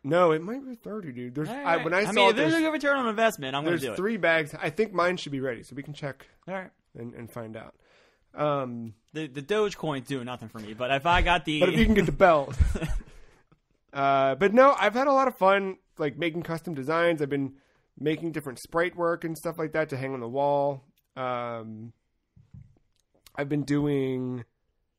No, it might be 30, dude. There's, I, Alright. when I, I saw mean, if there's a return on investment, I'm going to do it. there's three bags. I think mine should be ready, so we can check. All right. and, and find out. Um, The the Dogecoin's doing nothing for me, but if I got the but if you can get the <laughs> bells. uh, but no, I've had a lot of fun, like making custom designs. I've been making different sprite work and stuff like that to hang on the wall. Um, I've been doing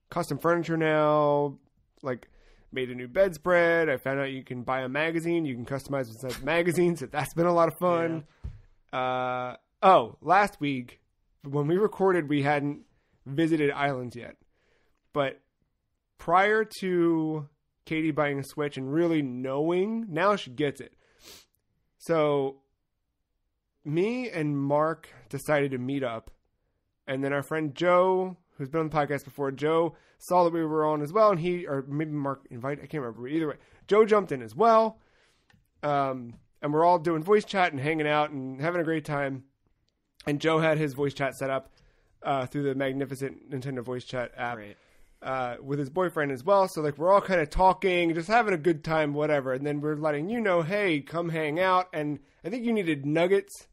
custom furniture now, like made a new bedspread. I found out you can buy a magazine, you can customize inside the magazine, so that's been a lot of fun. Uh, oh, last week when we recorded, we hadn't visited islands yet, but prior to Katie buying a Switch and really knowing, now she gets it. So, me and Mark decided to meet up, and then our friend Joe, who's been on the podcast before, Joe saw that we were on as well, and he or maybe Mark invited. I can't remember. but Either way, Joe jumped in as well, um, and we're all doing voice chat and hanging out and having a great time. And Joe had his voice chat set up uh, through the magnificent Nintendo voice chat app Great. uh, with his boyfriend as well. So like we're all kind of talking, just having a good time, whatever. And then we're letting you know, hey, come hang out. And I think you needed nuggets,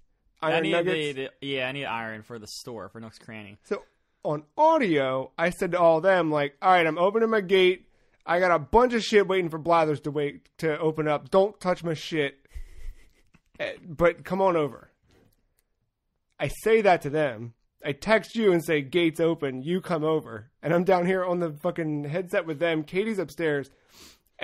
I need nuggets. the, the yeah, I need iron for the store for Nook's Cranny. So on audio, I said to all them, like, all right, I'm opening my gate. I got a bunch of shit waiting for Blathers to wait to open up. Don't touch my shit. Eh, But come on over. I say that to them. I text you and say gates open. You come over, and I'm down here on the fucking headset with them. Katie's upstairs,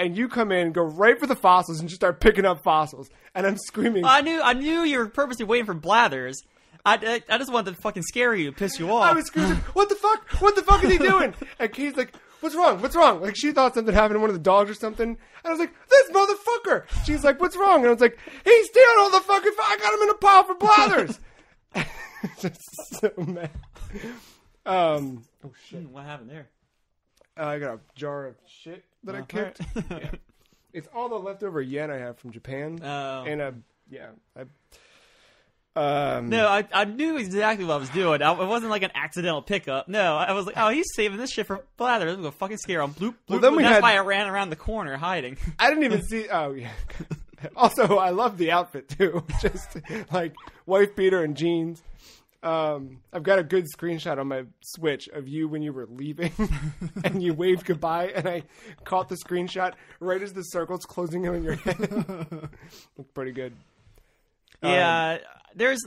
and you come in, go right for the fossils, and just start picking up fossils. And I'm screaming. I knew I knew you were purposely waiting for Blathers. I, I, I just wanted to fucking scare you, piss you off. I was screaming, "What the fuck? What the fuck is <laughs> he doing?" And Katie's like, "What's wrong? What's wrong?" Like she thought something happened to one of the dogs or something. And I was like, "This motherfucker!" She's like, "What's wrong?" And I was like, "He's stealing all the fucking. F- I got him in a pile for blathers." <laughs> Just so mad. Um. Oh shit! Hmm, what happened there? Uh, I got a jar of shit that I Oh, kicked. <laughs> yeah. It's all the leftover yen I have from Japan, Oh. and a yeah. I, um. No, I, I knew exactly what I was doing. I, it wasn't like an accidental pickup. No, I was like, oh, he's saving this shit for Blathers. I'm gonna fucking scare him. Bloop, bloop. Well, then we That's had- why I ran around the corner hiding. I didn't even see. Oh yeah. <laughs> Also, I love the outfit too. <laughs> Just like wife beater and jeans. Um, I've got a good screenshot on my Switch of you when you were leaving <laughs> and you waved goodbye, and I caught the screenshot right as the circle's closing in on your head. <laughs> Looked pretty good. Yeah, there's.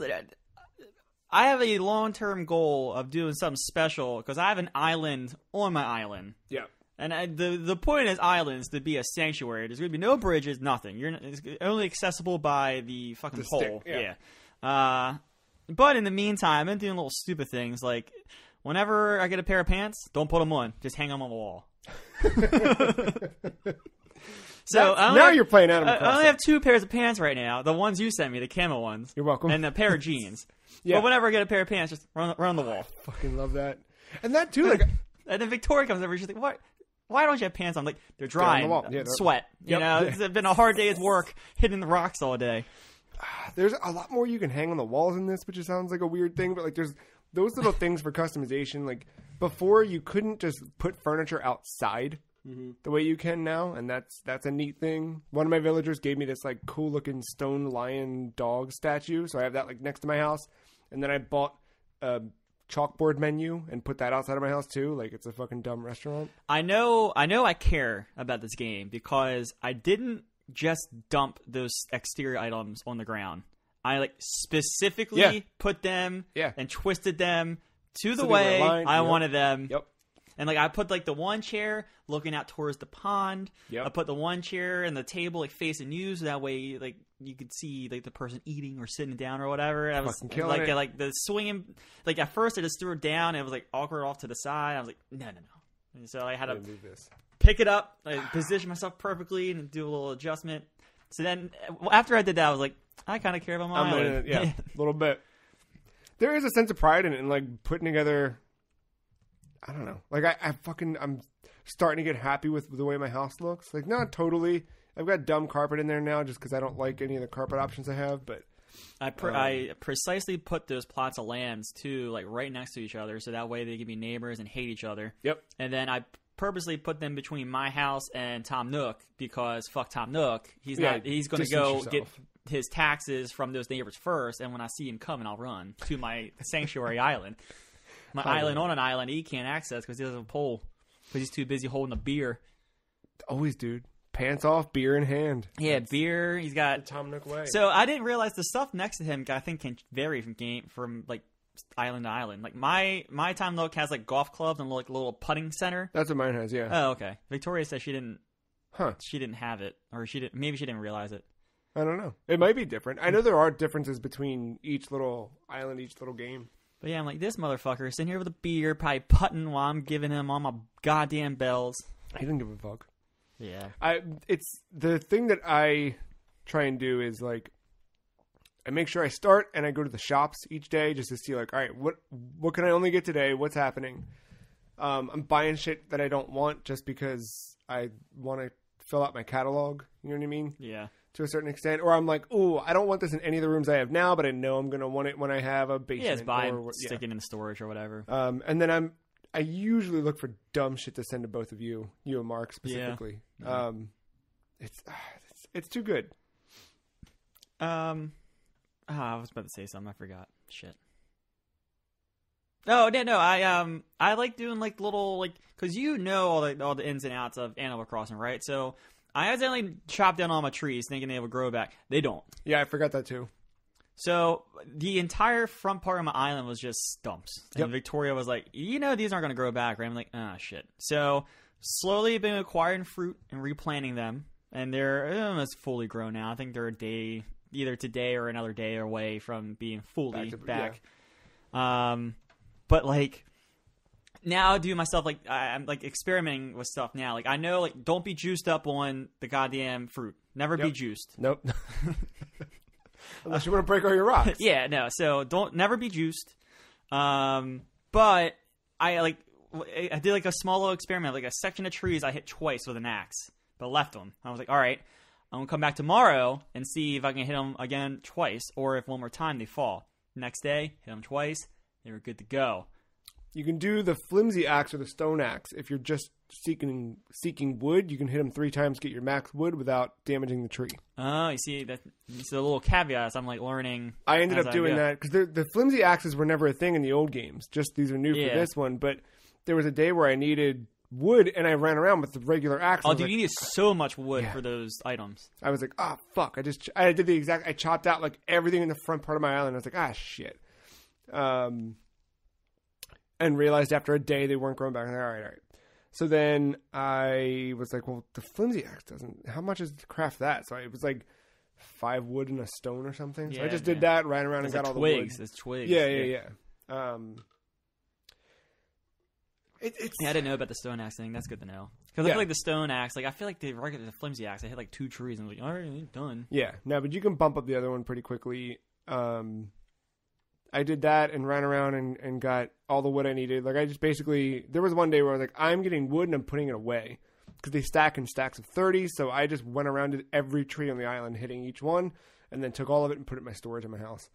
I have a long term goal of doing something special because I have an island on my island. Yeah. And I, the the point is islands to be a sanctuary. There's going to be no bridges, nothing. You're it's only accessible by the fucking The pole. stick, yeah. yeah. Uh, but in the meantime, I've been doing little stupid things like whenever I get a pair of pants, don't put them on, just hang them on the wall. <laughs> so I only now have- you're playing Animal I, I only have two pairs of pants right now. The ones you sent me, the camo ones. You're welcome. And a pair of <laughs> jeans. Yeah. But whenever I get a pair of pants, just run run on the wall. Fucking love that. And that too, like <laughs> And then Victoria comes over. She's like, "What? Why don't you have pants on?" I'm like, "They're dry. the wall. Yeah, they're- sweat. You Yep. know, Yeah. it's been a hard day's work hitting the rocks all day." <sighs> there's a lot more you can hang on the walls in this, which sounds like a weird thing, but like there's those little things for customization. Like before, you couldn't just put furniture outside mm-hmm. the way you can now, and that's that's a neat thing. One of my villagers gave me this like cool looking stone lion dog statue, so I have that like next to my house. And then I bought a chalkboard menu and put that outside of my house too. Like it's a fucking dumb restaurant. I know, I know, I care about this game because I didn't just dump those exterior items on the ground. I like specifically Yeah. put them Yeah. and twisted them to the way aligned, I yep. wanted them. Yep. And like I put like the one chair looking out towards the pond. Yep. I put the one chair and the table like facing you, so that way like you could see like the person eating or sitting down or whatever. I was Fucking like like the swinging. Like at first I just threw it down. And it was like awkward off to the side. I was like no no no. And so I had to move this. Pick it up, I position myself perfectly, and do a little adjustment. So then after I did that, I was like, I kind of care about my I'm in island. it, yeah, <laughs> a little bit. There is a sense of pride in it, and like putting together. I don't know, like I, I fucking, I'm starting to get happy with the way my house looks. Like not totally. I've got dumb carpet in there now, just because I don't like any of the carpet options I have. But I pre- Um, I precisely put those plots of lands too, like right next to each other, so that way they can be neighbors and hate each other. yep, And then I purposely put them between my house and Tom Nook because fuck Tom Nook. He's Yeah, not. He's going to go yourself. get his taxes from those neighbors first, and when I see him coming, I'll run to my sanctuary <laughs> island. My island on an island he can't access because he doesn't have a pole because he's too busy holding a beer. always, dude. Pants off, beer in hand. Yeah, beer. He's got Tom Nook way. So I didn't realize the stuff next to him. I think can vary from game from like island to island. Like my my Tom Nook has like golf clubs and like little putting center. That's what mine has. Yeah. Oh, okay. Victoria says she didn't huh. she didn't have it, or she didn't. Maybe she didn't realize it. I don't know. It might be different. I know there are differences between each little island, each little game. But yeah, I'm like this motherfucker sitting here with a beer, probably putting while I'm giving him all my goddamn bells. He didn't give a fuck. Yeah. I it's the thing that I try and do is like I make sure I start and I go to the shops each day just to see like all right what what can I only get today what's happening um, I'm buying shit that I don't want just because I want to fill out my catalog you know what I mean Yeah. to a certain extent or I'm like oh I don't want this in any of the rooms I have now but I know I'm gonna want it when I have a basement Yeah, it's buy or what- yeah. stick it in storage or whatever. Um, and then I'm I usually look for dumb shit to send to both of you, you and Mark specifically. Um, it's, ah, <sighs> it's it's too good. Um, ah, I was about to say something. I forgot. Shit. Oh no, no. I um, I like doing like little like because you know all the all the ins and outs of Animal Crossing, right? So I accidentally chopped down all my trees thinking they would grow back. They don't. Yeah, I forgot that too. So the entire front part of my island was just stumps. And Yep. Victoria was like, "You know, these aren't going to grow back." Right? I'm like, "Ah, shit." So slowly been acquiring fruit and replanting them, and they're almost fully grown now. I think they're a day, either today or another day away from being fully Back to- back. Um, but like now, I do myself like I, I'm like experimenting with stuff now. Like I know, like don't be juiced up on the goddamn fruit. Never be juiced. Nope. <laughs> Unless you want to break all your rocks. <laughs> yeah, no. So don't never be juiced. Um, but I like I did like a small little experiment, like a section of trees I hit twice with an axe, but left them. I was like, all right, I'm gonna come back tomorrow and see if I can hit them again twice, or if one more time they fall. Next day, hit them twice, they were good to go. You can do the flimsy axe or the stone axe if you're just seeking seeking wood. You can hit them three times, get your max wood without damaging the tree. Oh, you see that. The little caveats. I'm like learning. I ended up doing go. that because the, the flimsy axes were never a thing in the old games. Just these are new Yeah. for this one. But there was a day where I needed wood and I ran around with the regular axe. I Oh, dude, like, you need so much wood Yeah. for those items. I was like, oh fuck! I just ch- I did the exact. I chopped out like everything in the front part of my island. I was like, ah shit. Um, and realized after a day they weren't growing back. I like, all right, all right. So then I was like, well, the flimsy axe doesn't. How much is to craft that? So it was like five wood and a stone or something. so I just man. did that, ran around and got like all twigs. the wood. It's twigs. Yeah, yeah, yeah. Um, it, it's Yeah, I didn't know about the stone axe thing. That's good to know. Because I Yeah. feel like the stone axe, like I feel like the regular, the flimsy axe, I hit like two trees and I was like, all right, done. Yeah, no, but you can bump up the other one pretty quickly. Um, I did that and ran around and, and got all the wood I needed. Like I just basically there was one day where I was like, I'm getting wood and I'm putting it away because they stack in stacks of thirty. So I just went around to every tree on the island, hitting each one, and then took all of it and put it in my storage in my house.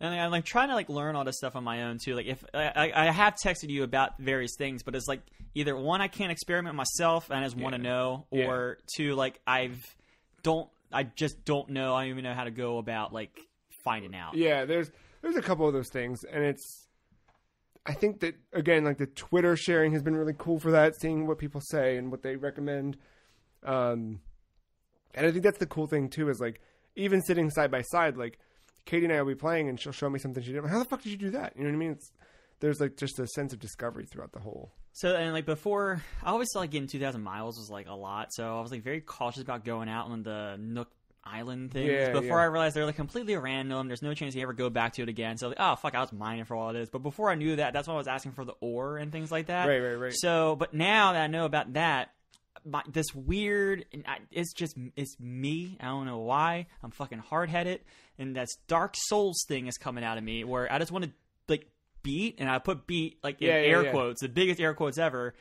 And I'm like trying to like learn all this stuff on my own too. Like if I, I I have texted you about various things, but it's like either one I can't experiment myself and I just want to Yeah. know, Yeah. or two like I've don't I just don't know. I don't even know how to go about like finding out. Yeah, there's there's a couple of those things, and it's. I think that again, like the Twitter sharing has been really cool for that, seeing what people say and what they recommend. Um, and I think that's the cool thing too, is like even sitting side by side, like Katie and I will be playing, and she'll show me something she did. Like, How the fuck did you do that? You know what I mean? It's there's like just a sense of discovery throughout the whole. So and like before, I always thought like getting two thousand miles was like a lot. So I was like very cautious about going out on the Nook Island things. Yeah, before yeah. I realized they're like completely random. There's no chance you ever go back to it again. So like, oh fuck, I was mining for all it is. But before I knew that, that's why I was asking for the ore and things like that. Right, right, right. So, but now that I know about that. My, this weird, and I, it's just it's me. I don't know why. I'm fucking hard headed, and that's Dark Souls thing is coming out of me where I just want to like beat, and I put beat like in Yeah, yeah, air yeah. quotes, the biggest air quotes ever,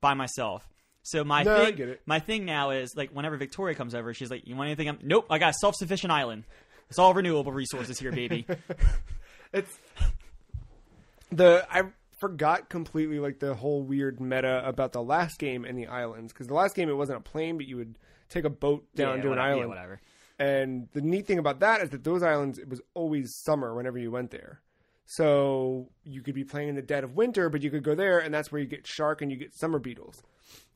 by myself. So my No, thing, my thing now is like whenever Victoria comes over, she's like, "You want anything?" I'm nope. I got a self sufficient island. It's all renewable resources here, baby. <laughs> It's the I forgot completely like the whole weird meta about the last game and the islands because the last game it wasn't a plane, but you would take a boat down Yeah, to an whatever, yeah, island. whatever. And the neat thing about that is that those islands, it was always summer whenever you went there. So you could be playing in the dead of winter, but you could go there, and that's where you get shark and you get summer beetles.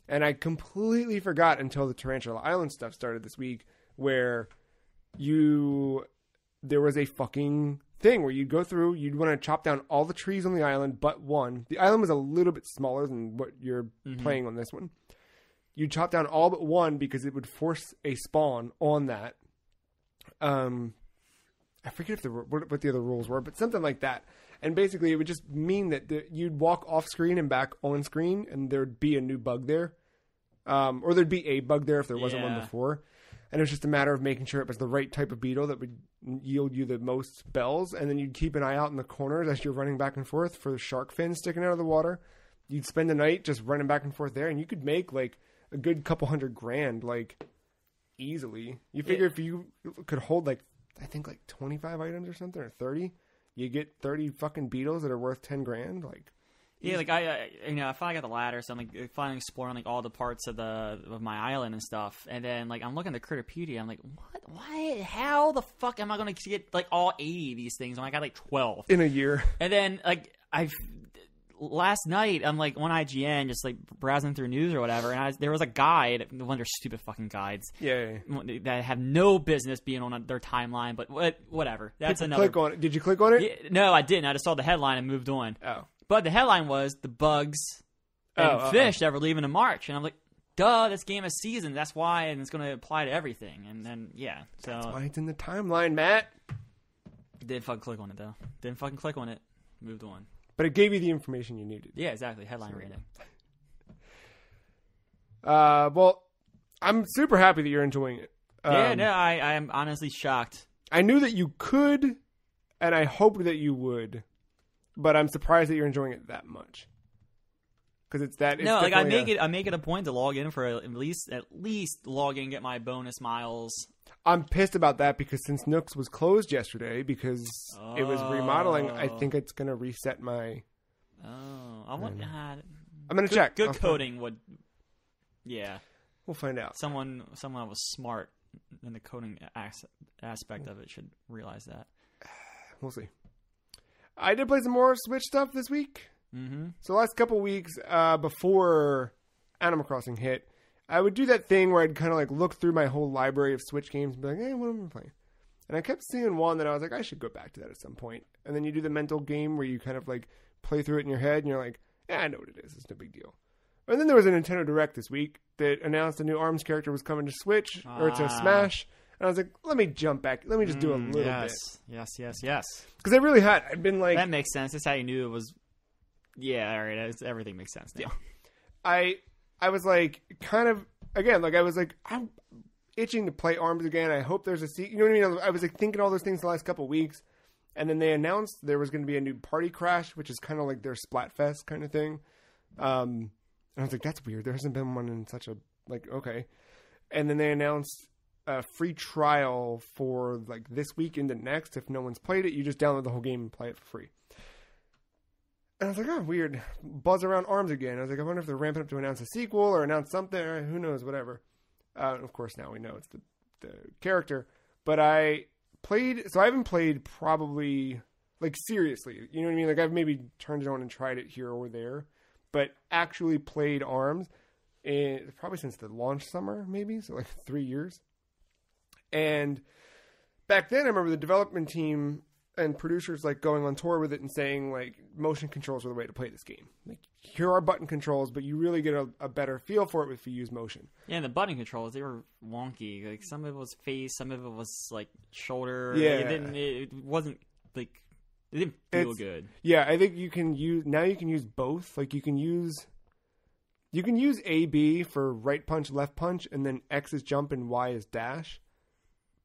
And I completely forgot until the Tarantula Island stuff started this week, where you there was a fucking thing where you'd go through, you'd want to chop down all the trees on the island but one. The island was a little bit smaller than what you're playing on this one. You'd chop down all but one because it would force a spawn on that. Um, I forget if the what, what the other rules were, but something like that. And basically, it would just mean that the, you'd walk off screen and back on screen, and there'd be a new bug there, um, or there'd be a bug there if there wasn't one before. And it was just a matter of making sure it was the right type of beetle that would yield you the most bells, and then you'd keep an eye out in the corners as you're running back and forth for the shark fins sticking out of the water. You'd spend the night just running back and forth there, and you could make like a good couple hundred grand, like easily. You figure if you could hold like I think like twenty five items or something or thirty, you get thirty fucking beetles that are worth ten grand. Like Yeah, like I, I, you know, I finally got the ladder, so I'm like uh, finally exploring like all the parts of the of my island and stuff. And then like I'm looking at the Critterpedia, I'm like, what? Why? How the fuck am I going to get like all 80 of these things when I got like 12? in a year, And then like I last night I'm like on IGN just like browsing through news or whatever, and I, there was a guide, one of their stupid fucking guides yeah. yeah. that have no business being on their timeline, but what, whatever. That's another. Click on it. Did you click on it? Yeah, no, I didn't. I just saw the headline and moved on. Oh, But the headline was the bugs and Oh, fish that were leaving in March, and I'm like, duh, this game is season. That's why, and it's going to apply to everything. And then yeah, so why it's in the timeline, Matt. didn't fucking click on it though. Didn't fucking click on it. Moved on. But it gave you the information you needed. Yeah, exactly. Headline reading. <laughs> Uh, well, I'm super happy that you're enjoying it. yeah, Um, no, I I am honestly shocked. I knew that you could, and I hoped that you would, but I'm surprised that you're enjoying it that much. Because it's that. It's no, like I make a- it I make it a point to log in for at least at least log in, get my bonus miles. I'm pissed about that because since Nooks was closed yesterday because it was remodeling, I Oh. think it's gonna reset my Oh, I want. Uh, I'm gonna good, check. Good I'll find- coding would. Yeah, We'll find out. someone someone that was smart in the coding as- aspect of it should realize that. We'll see. I did play some more Switch stuff this week. Mm-hmm. So last couple weeks uh, before Animal Crossing hit, I would do that thing where I'd kind of like look through my whole library of Switch games and be like, "Hey, what am I playing?" And I kept seeing one that I was like, "I should go back to that at some point." And then you do the mental game where you kind of like play through it in your head, and you're like, "Yeah, I know what it is. It's no big deal." And then there was a Nintendo Direct this week that announced a new Arms character was coming to Switch or to Ah. Smash. And I was like, "Let me jump back. Let me just do a little Mm, yes, bit." yes, yes, yes. Because I really had. I'd been like, that makes sense. That's how you knew it was. Yeah, all right. it's- Everything makes sense now. I I was like kind of again like I was like I'm itching to play Arms again. I hope there's a seat. You know what I mean? I was like thinking all those things the last couple of weeks, and then they announced there was going to be a new Party Crash, which is kind of like their Splatfest kind of thing. Um, and I was like, that's weird. There hasn't been one in such a like okay. And then they announced a free trial for like this week into next. If no one's played it, you just download the whole game and play it for free. And I was like, oh, weird. Buzz around arms again. I was like, I wonder if they're ramping up to announce a sequel or announce something. Or who knows, whatever. Uh, of course, now we know it's the, the character. But I played, so I haven't played probably, like, seriously. You know what I mean? Like, I've maybe turned it on and tried it here or there. But actually played arms in, probably since the launch summer, maybe. So, like, three years. And back then, I remember the development team and producers like going on tour with it and saying like motion controls are the way to play this game. Like here are button controls, but you really get a, a better feel for it if you use motion. Yeah, and the button controls they were wonky. Like some of it was face, some of it was like shoulder. Yeah. it didn't. It wasn't like it didn't feel It's- good. Yeah, I think you can use now. You can use both. Like you can use you can use A B for right punch, left punch, and then X is jump and Y is dash.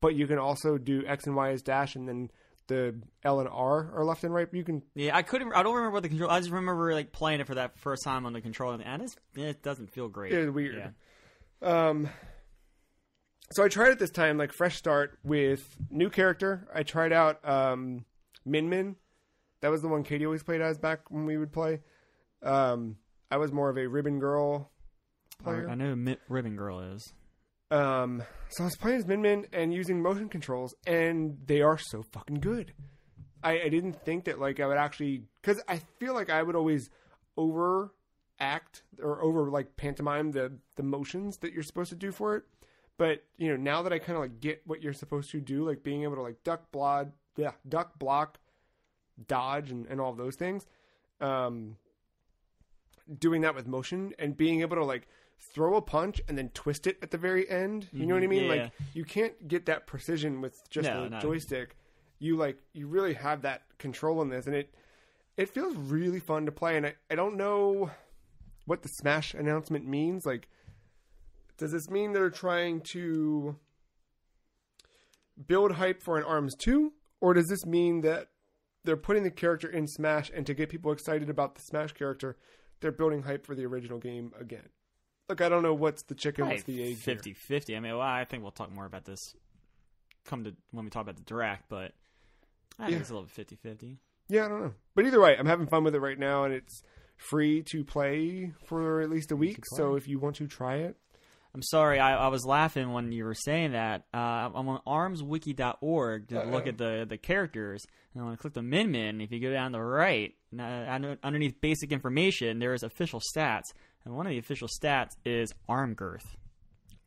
But you can also do X and Y as dash, and then the L and R are left and right. You can Yeah, I couldn't. I don't remember what the control. I just remember like playing it for that first time on the controller, and it's, it doesn't feel great. It's weird. Yeah. Um, so I tried it this time, like fresh start with new character. I tried out um, Min Min. That was the one Katie always played as back when we would play. Um, I was more of a Ribbon Girl player. I, know who Mi- Ribbon Girl is. Um, so I was playing as Min Min and using motion controls, and they are so fucking good. I, I didn't think that like I would actually because I feel like I would always overact or over like pantomime the the motions that you're supposed to do for it. But you know now that I kind of like get what you're supposed to do, like being able to like duck, block, yeah, duck, block, dodge, and, and all those things. Um, doing that with motion and being able to like throw a punch and then twist it at the very end. You know what I Mhm, mean? yeah. Like you can't get that precision with just No, a no. joystick. You like you really have that control in this and it it feels really fun to play and I, I don't know what the Smash announcement means. Like does this mean they're trying to build hype for an Arms 2 or does this mean that they're putting the character in Smash and to get people excited about the Smash character, they're building hype for the original game again. Look, I don't know what's the chicken, what's the egg. here. 50 50. I mean, well, I think we'll talk more about this come to when we talk about the direct, but I think Yeah. it's a little 50 50. Yeah, I don't know. But either way, I'm having fun with it right now, and it's free to play for at least a week. So if you want to try it, I'm sorry, I, I was laughing when you were saying that. Uh, I'm on armswiki.org to look at the, the characters, and when I click the Min Min, if you go down the right, uh, under- underneath basic information, there is official stats. And one of the official stats is arm girth.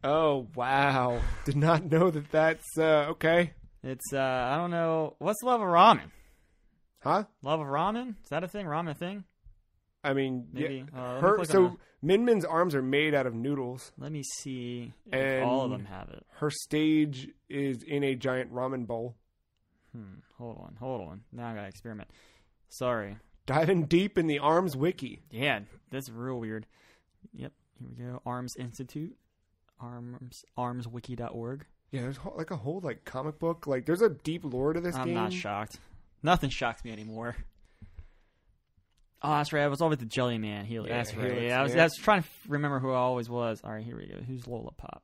oh wow, <laughs> did not know that. That's uh, okay, It's, uh, I don't know, what's love of ramen? huh? Love of ramen? Is that a thing? Ramen a thing? I mean, Maybe. yeah, Uh, her. So Min Min's arms are made out of noodles. Let me see And- all of them have it. Her stage is in a giant ramen bowl. Hmm. Hold on, hold on. Now I gotta experiment. Sorry. Diving deep in the arms wiki. Yeah, that's real weird. Here we go. Arms Institute. Arms armswiki.org. Yeah, there's whole- like a whole like comic book. Like there's a deep lore to this I'm game. not shocked. Nothing shocks me anymore. Oh, that's right. I was always the Jelly Man. Helix. Yeah, that's right. Helix, yeah, I was, yeah. I was trying to remember who I always was. All right, here we go. Who's Lola Pop?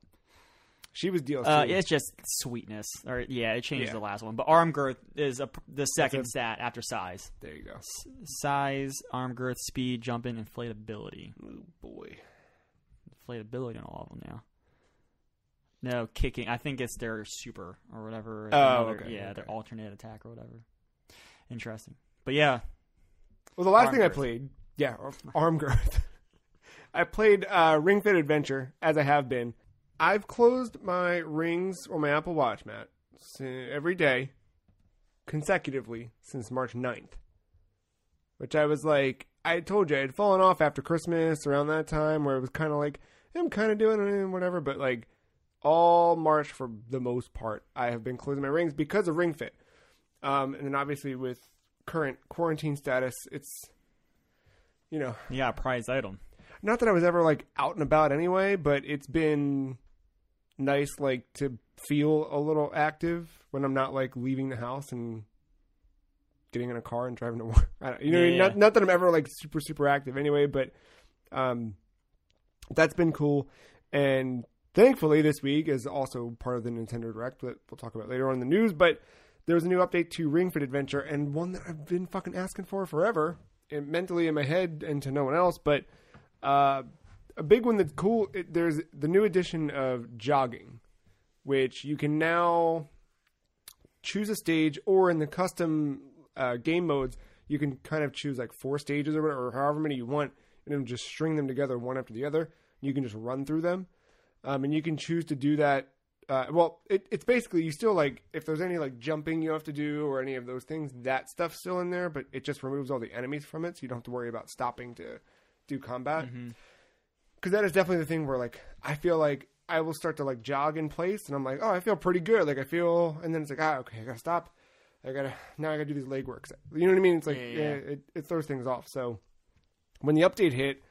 She was DLC. Uh, it's just sweetness, or yeah, it changed Yeah. the last one. But arm girth is a, the second a- stat after size. there you go. Size, arm girth, speed, jumping, inflatability. Oh boy. Inflatability on all of them now. No kicking. I think it's their super or whatever. Oh, Another- okay, Yeah, okay. their alternate attack or whatever. Interesting. But yeah, Well, the last thing I played, yeah, <laughs> arm growth. I played uh, Ring Fit Adventure as I have been. I've closed my rings or my Apple Watch, Matt, every day consecutively since March 9th. Which I was like, I told you I had fallen off after Christmas around that time where it was kind of like, I'm kind of doing it and whatever, but like all March for the most part, I have been closing my rings because of Ring Fit. Um, and then obviously with current quarantine status, it's, you know, yeah, prize item. not that I was ever like out and about anyway, but it's been nice like to feel a little active when I'm not like leaving the house and getting in a car and driving to <laughs> work. I don't, you know, I mean? Yeah. not not that I'm ever like super super active anyway, but um, that's been cool. And thankfully, this week is also part of the Nintendo Direct that we'll talk about later on in the news. But there was a new update to Ring Fit Adventure, and one that I've been fucking asking for forever, and mentally in my head and to no one else. But uh, a big one that's cool. It, there's the new edition of jogging, which you can now choose a stage, or in the custom uh, game modes, you can kind of choose like four stages or whatever, or however many you want, and then just string them together one after the other. You can just run through them, um, and you can choose to do that. Uh, well, it, it's basically you still like if there's any like jumping you have to do or any of those things, that stuff's still in there, but it just removes all the enemies from it, so you don't have to worry about stopping to do combat because that is definitely the thing where like I feel like I will start to like jog in place, and I'm like, oh, I feel pretty good. Like I feel, and then it's like, ah, okay, I gotta stop. I gotta now I gotta do these leg works. You know what I mean? It's like yeah, yeah. it, it throws things off. So when the update hit,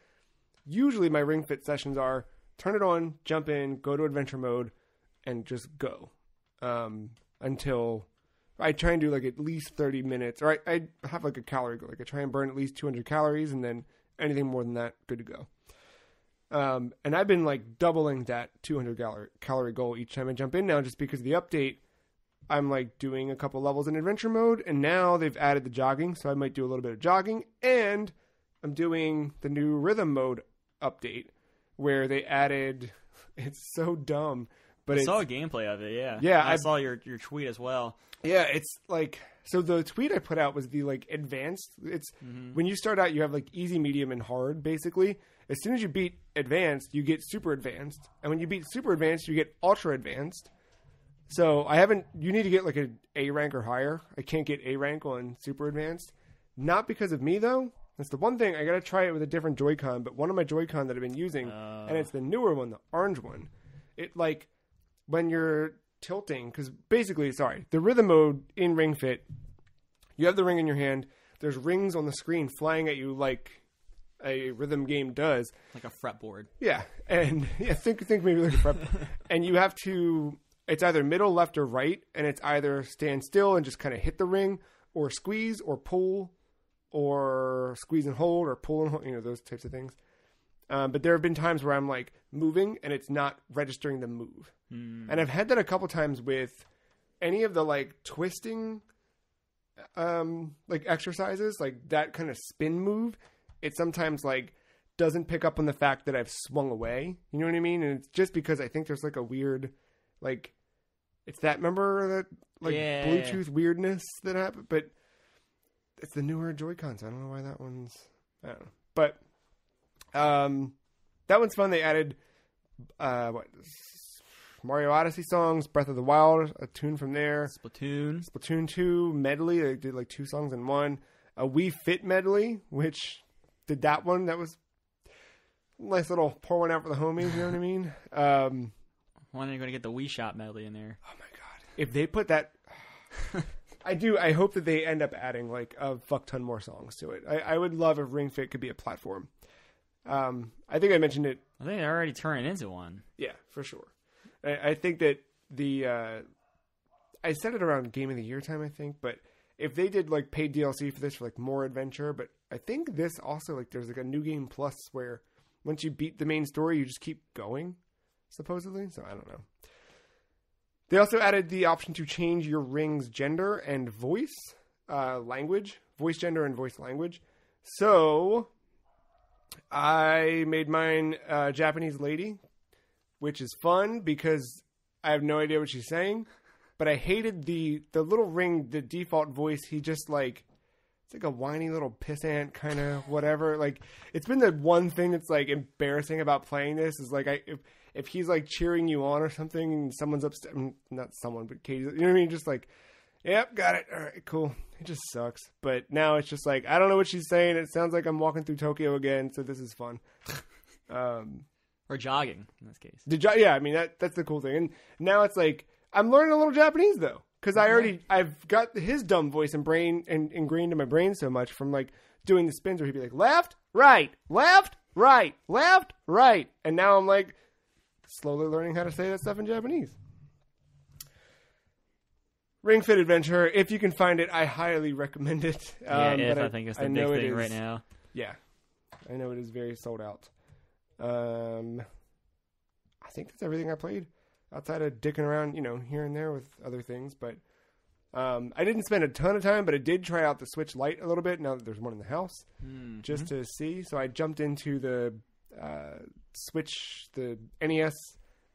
usually my Ring Fit sessions are turn it on, jump in, go to adventure mode, and just go um, until I try and do like at least 30 minutes, or I, I have like a calorie goal. Like I try and burn at least 200 calories, and then anything more than that, good to go. Um, and I've been like doubling that 200 calorie, calorie goal each time I jump in now, just because of the update. I'm like doing a couple levels in adventure mode, and now they've added the jogging, so I might do a little bit of jogging, and I'm doing the new rhythm mode update where they added. <laughs> It's so dumb, but I saw a gameplay of it. Yeah, Yeah, I, I- saw your your tweet as well. Yeah, it's like so the tweet I put out was the like advanced. It's mm-hmm. when you start out you have like easy, medium and hard basically. As soon as you beat advanced, you get super advanced. And when you beat super advanced, you get ultra advanced. So I haven't you need to get like a A rank or higher. I can't get A rank on super advanced. Not because of me though. That's the one thing I got to try it with a different Joy-Con, but one of my Joy-Con that I've been using and uh. it's the newer one, the orange one. It like when you're tilting because basically sorry the rhythm mode in ring fit you have the ring in your hand there's rings on the screen flying at you like a rhythm game does Like a fretboard. yeah and <laughs> yeah think think maybe like a prep <laughs> and you have to it's either middle left or right and it's either stand still and just kind of hit the ring or squeeze or pull or squeeze and hold or pull and hold you know those types of things um, but there have been times where i'm like moving and it's not registering the move and I've had that a couple times with any of the like twisting um like exercises, like that kind of spin move. It sometimes like doesn't pick up on the fact that I've swung away. You know what I mean? And it's just because I think there's like a weird like it's that remember that like Yeah. Bluetooth weirdness that happened, but it's the newer Joy-Cons. I don't know why that one's I don't know. But um that one's fun. They added uh what Mario Odyssey songs, Breath of the Wild, a tune from there. Splatoon. Splatoon 2 medley. They did like two songs in one. A Wii Fit medley, which did that one. That was nice little pour one out for the homies. You know what I mean? <sighs> Um, When are you going to get the Wii Shop medley in there? oh my god! If they put that, <laughs> I do. I hope that they end up adding like a fuck ton more songs to it. I, I would love if Ring Fit could be a platform. Um, I think I mentioned it I think they're already turning into one. Yeah, for sure. I, I think that the uh, I said it around Game of the Year time, I think, but if they did like paid DLC for this for like more adventure, but I think this also like there's like a new game plus where once you beat the main story, you just keep going, supposedly. So I don't know. They also added the option to change your ring's gender and voice uh, language, voice gender and voice language. So I made mine uh, Japanese lady, which is fun because I have no idea what she's saying. But I hated the the little ring, the default voice. He just like it's like a whiny little pissant kind of whatever. Like it's been the one thing that's like embarrassing about playing this is like I if he's like cheering you on or something and someone's upset, not someone but Katie, you know what I mean? Just like, yep, got it. All right, cool. It just sucks. But now it's just like I don't know what she's saying. It sounds like I'm walking through Tokyo again, so this is fun. <laughs> um, Or jogging in this case. the jo- yeah, I mean that that's the cool thing. And now it's like I'm learning a little Japanese though, because I already I've got his dumb voice and brain and ingrained in my brain so much from like doing the spins where he'd be like left, right, left, right, left, right, and now I'm like slowly learning how to say that stuff in Japanese. Ring Fit Adventure, if you can find it, I highly recommend it. <laughs> Yeah, Um, if but I, think it's the I big know thing is- right now. yeah, I know it is very sold out. Um, I think that's everything I played outside of dicking around, you know, here and there with other things. But um, I didn't spend a ton of time, but I did try out the Switch Lite a little bit. Now that there's one in the house, Hmm. just to see. So I jumped into the uh, Switch, the NES,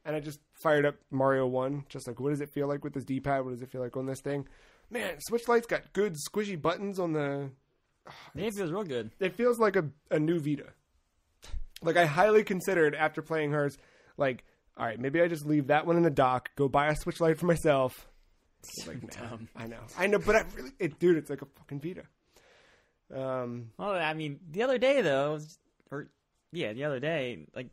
and I just fired up Mario One. Just like, what does it feel like with this D-pad? What does it feel like on this thing? Man, Switch Lite's got good squishy buttons on the <sighs> Yeah, it feels real good. it feels like a, a new Vita. Like I highly considered after playing hers, like, all right, maybe I just leave that one in the dock, go buy a Switch Lite for myself. It's Like, Dumb. I know, I know, but I really, it, dude, it's like a fucking Vita. Um, Well, I mean, the other day though, or yeah, the other day, like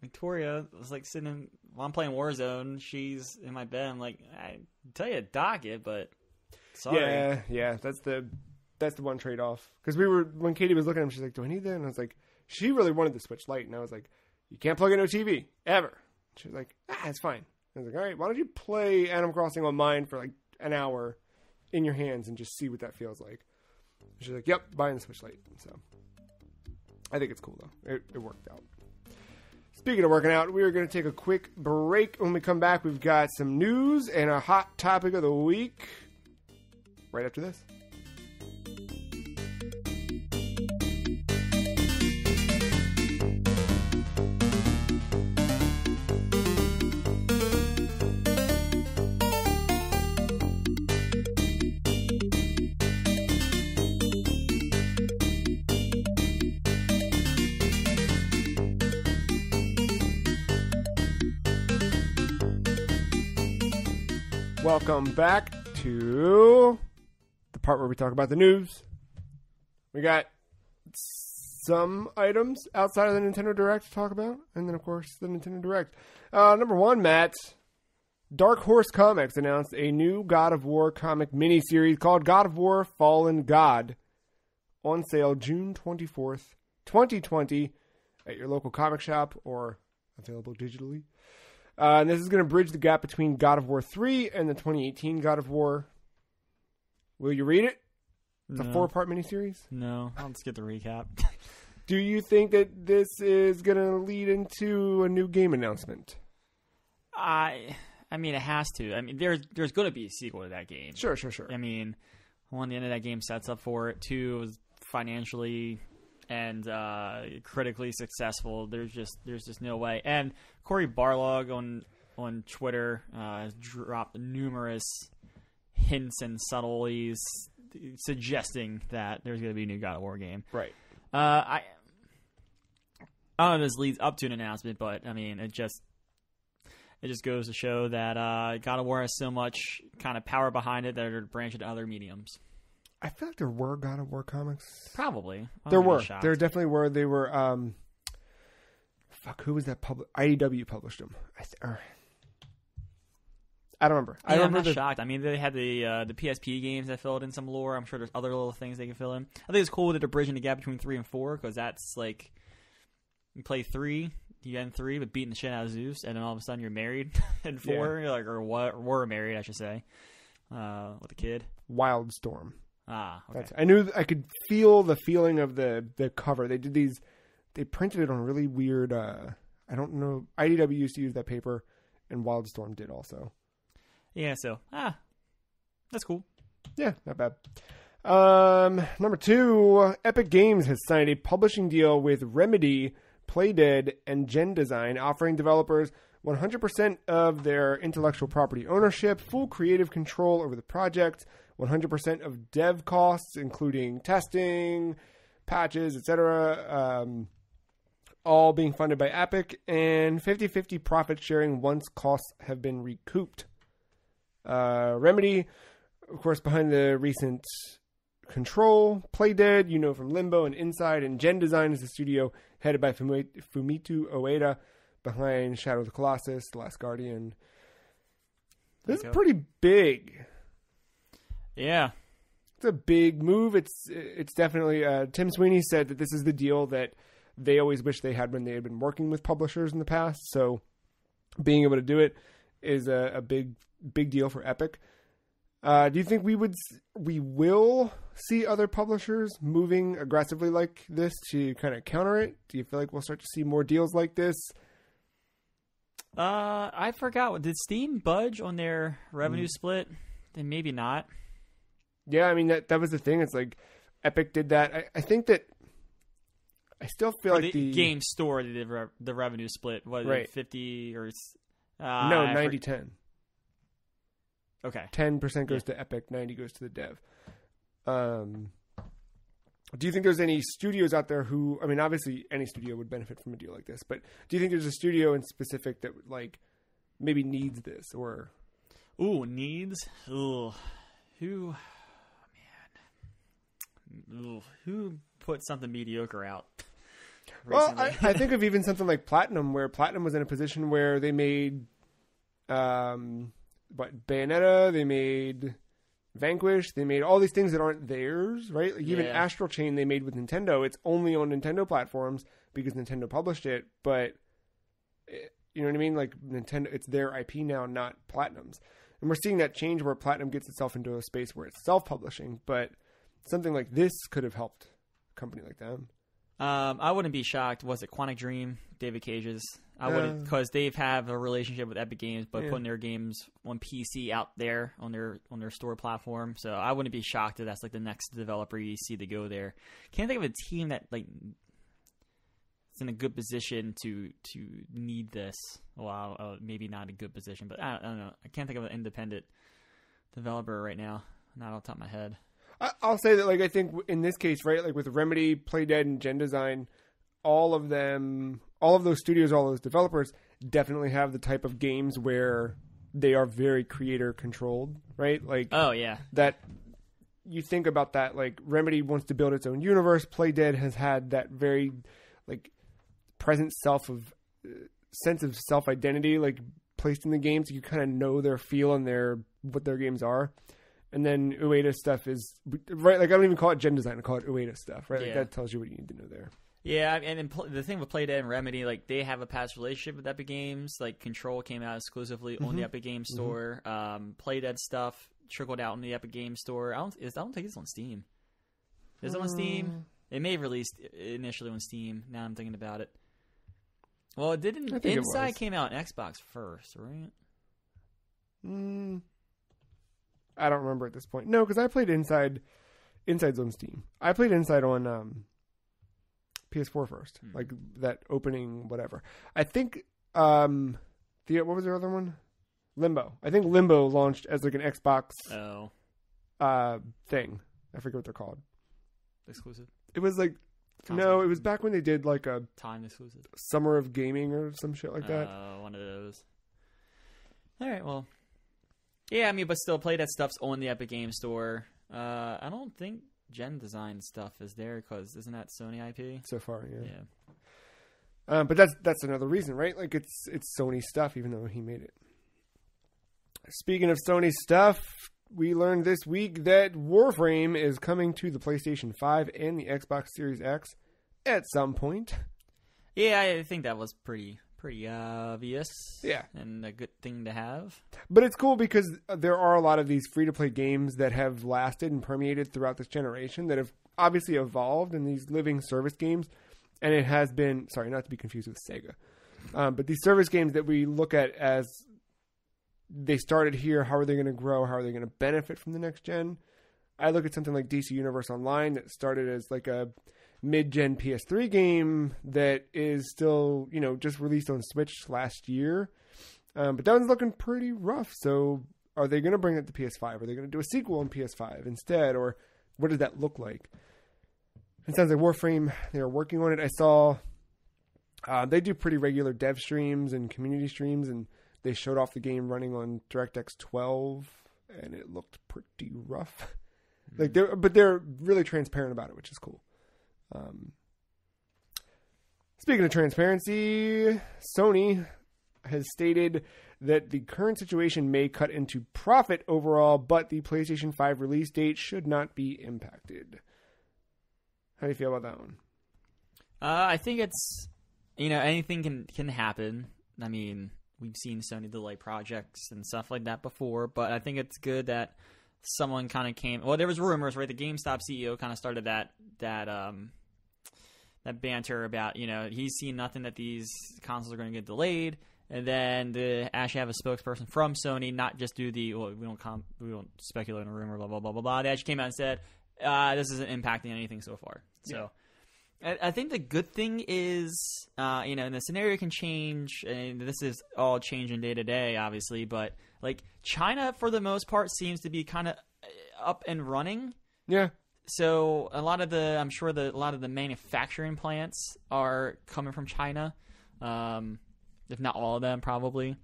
Victoria was like sitting in, while I'm playing Warzone. She's in my bed. I'm like, I tell you to dock it, but sorry. yeah, yeah, that's the that's the one trade off because we were when Katie was looking at him, she's like, "Do I need that?" And I was like, she really wanted the Switch Lite, and I was like, "You can't plug into a TV ever." She was like, "Ah, it's fine." I was like, "All right, why don't you play Animal Crossing on mine for like an hour in your hands and just see what that feels like?" She's like, "Yep, buying the Switch Lite." So I think it's cool though. It, it worked out. Speaking of working out, we are going to take a quick break. When we come back, we've got some news and a hot topic of the week. Right after this. Welcome back to the part where we talk about the news. We got some items outside of the Nintendo Direct to talk about, and then, of course, the Nintendo Direct. Uh, number one, Matt, Dark Horse Comics announced a new God of War comic miniseries called God of War Fallen God on sale June 24th, 2020, at your local comic shop or available digitally. Uh, and this is going to bridge the gap between God of War 3 and the 2018 God of War. Will you read it? It's a No. four part miniseries. No, I'll just get the recap. <laughs> Do you think that this is going to lead into a new game announcement? I, I mean, it has to. I mean, there's there's going to be a sequel to that game. Sure, sure, sure. I mean, one, the end of that game sets up for it. Two, it was financially and uh, critically successful. There's just there's just no way. And Cory Barlog on on Twitter uh, has dropped numerous hints and subtleties suggesting that there's going to be a new God of War game. Right. Uh, I I don't know if this leads up to an announcement, but I mean, it just it just goes to show that uh, God of War has so much kind of power behind it that it'll branch into other mediums. I feel like there were God of War comics. Probably I There were. shocked. There definitely were. They were. um Fuck, who was that? Public IDW published them. I, th- or, I don't remember. I Yeah, I'm not the. shocked. I mean, they had the uh, the PSP games that filled in some lore. I'm sure there's other little things they can fill in. I think it's cool that they're bridging the gap between three and four because that's like you play three, you end three, but beating the shit out of Zeus, and then all of a sudden you're married <laughs> in four, you're like or what? Or were married, I should say, uh, with a kid. Wildstorm. Ah, okay. That's, I knew I could feel the feeling of the the cover. They did these. They printed it on really weird. uh I don't know. IDW used to use that paper, and Wildstorm did also. Yeah, so ah, that's cool. Yeah, not bad. Um, number two, Epic Games has signed a publishing deal with Remedy, Playdead, and Gen Design, offering developers 100% of their intellectual property ownership, full creative control over the project, 100% of dev costs, including testing, patches, etc., um, all being funded by Epic, and 50 50 profit sharing once costs have been recouped. Uh, Remedy, of course, behind the recent Control, Playdead, you know from Limbo and Inside, and Gen Design is the studio headed by Fumi- Fumito Ueda, behind Shadow of the Colossus, The Last Guardian. This is pretty big. Yeah, It's a big move. It's it's definitely. Uh, Tim Sweeney said that this is the deal that they always wish they had when they had been working with publishers in the past. So being able to do it is a, a big big deal for Epic. Uh, do you think we would we will see other publishers moving aggressively like this to kind of counter it? Do you feel like we'll start to see more deals like this? uh, I forgot. Did Steam budge on their revenue Mm. split? Then maybe not. Yeah, I mean that that was the thing. It's like Epic did that. I, I think that I still feel like the, the game store did re- the revenue split. Was Right. fifty or? Uh, no I for- 90 10. Okay. 10% goes to Epic, 90 goes to the dev. Um, do you think there's any studios out there who, I mean, obviously any studio would benefit from a deal like this, but do you think there's a studio in specific that like maybe needs this or Ooh, needs. Ooh, who? Man, Ooh, who put something mediocre out? Well. I, I think of even something like Platinum, where Platinum was in a position where they made, um, what Bayonetta, they made Vanquish, they made all these things that aren't theirs, right? Like even Yeah. Astral Chain they made with Nintendo. It's only on Nintendo platforms because Nintendo published it, but eh, you know what I mean? Like Nintendo, it's their IP now, not Platinum's. And we're seeing that change where Platinum gets itself into a space where it's self-publishing, but something like this could have helped a company like them. Um, I wouldn't be shocked. Was it Quantic Dream, David Cage's? I wouldn't because they've have a relationship with Epic Games, but Yeah. putting their games on PC out there on their on their store platform. So I wouldn't be shocked if that's like the next developer you see to go there. Can't think of a team that like is in a good position to to need this. Well, uh, maybe not a good position, but I, I don't know. I can't think of an independent developer right now. Not the top of my head. I- I'll say that, like, I think in this case, right, like with Remedy, Playdead, and Gen Design, all of them, all of those studios, all those developers definitely have the type of games where they are very creator controlled, right? Like, Oh yeah, that you think about that like remedy wants to build its own universe. Playdead has had that very like present self of uh, sense of self identity like placed in the games. You kind of know their feel and their what their games are and then ueda stuff is right like i don't even call it gen design i call it ueda stuff right like Yeah. that tells you what you need to know there Yeah, and then pl- the thing with Playdead and Remedy, like they have a past relationship with Epic Games. Like Control came out exclusively on the Epic Games Store. Um, Playdead stuff trickled out in the Epic Games Store. I don't, is, I don't think it's on Steam. Is it on Steam? It may have released initially on Steam. Now I'm thinking about it. Well, it didn't. I think it Inside was. came out on Xbox first, right? mm, i don't remember at this point no because i played inside inside's on steam i played inside on um PS4 first, Hmm. like that opening whatever. I think um the what was the other one? Limbo. I think Limbo launched as like an Xbox Oh, uh thing. I forget what they're called. exclusive, It was like no, it was back when they did like a time exclusive. summer of gaming or some shit like that. Uh, one of those. All right, well, yeah, I mean, but still, play that stuff's on the Epic Game Store. Uh, I don't think Gen Design stuff is there because isn't that Sony IP? so far, yeah. Yeah. Um, but that's that's another reason, right? Like it's it's Sony stuff, even though he made it. Speaking of Sony stuff, we learned this week that Warframe is coming to the PlayStation 5 and the Xbox Series X at some point. Yeah, I think that was pretty pretty obvious. Yeah. and a good thing to have. But it's cool because there are a lot of these free to play games that have lasted and permeated throughout this generation that have obviously evolved in these living service games. And it has been, sorry, not to be confused with Sega, um, but these service games that we look at as they started here. How are they going to grow? How are they going to benefit from the next gen? I look at something like DC Universe Online that started as like a mid-gen PS3 game that is still, you know, just released on Switch last year. Um, but that one's looking pretty rough. So, are they going to bring it to PS5? Are they going to do a sequel on PS5 instead, or what does that look like? It sounds like Warframe. They are working on it. I saw uh, they do pretty regular dev streams and community streams, and they showed off the game running on DirectX 12, and it looked pretty rough. <laughs> like they're, but they're really transparent about it, which is cool. Um, speaking of transparency, Sony has stated that the current situation may cut into profit overall, but the PlayStation 5 release date should not be impacted. How do you feel about that one? Uh, I think it's you know anything can can happen. I mean, we've seen Sony delay projects and stuff like that before, but I think it's good that someone kind of came. Well, there was rumors, right? The GameStop CEO kind of started that that um that banter about you know he's seen nothing that these consoles are going to get delayed, and then to actually have a spokesperson from Sony not just do the well we don't com- we don't speculate on a rumor blah blah blah blah blah. They actually came out and said uh, this isn't impacting anything so far. So. I I think the good thing is, uh, you know, and the scenario can change, and this is all changing day to day, obviously. But like China, for the most part, seems to be kind of up and running. Yeah, So a lot of the, I'm sure the a lot of the manufacturing plants are coming from China, um, if not all of them, probably.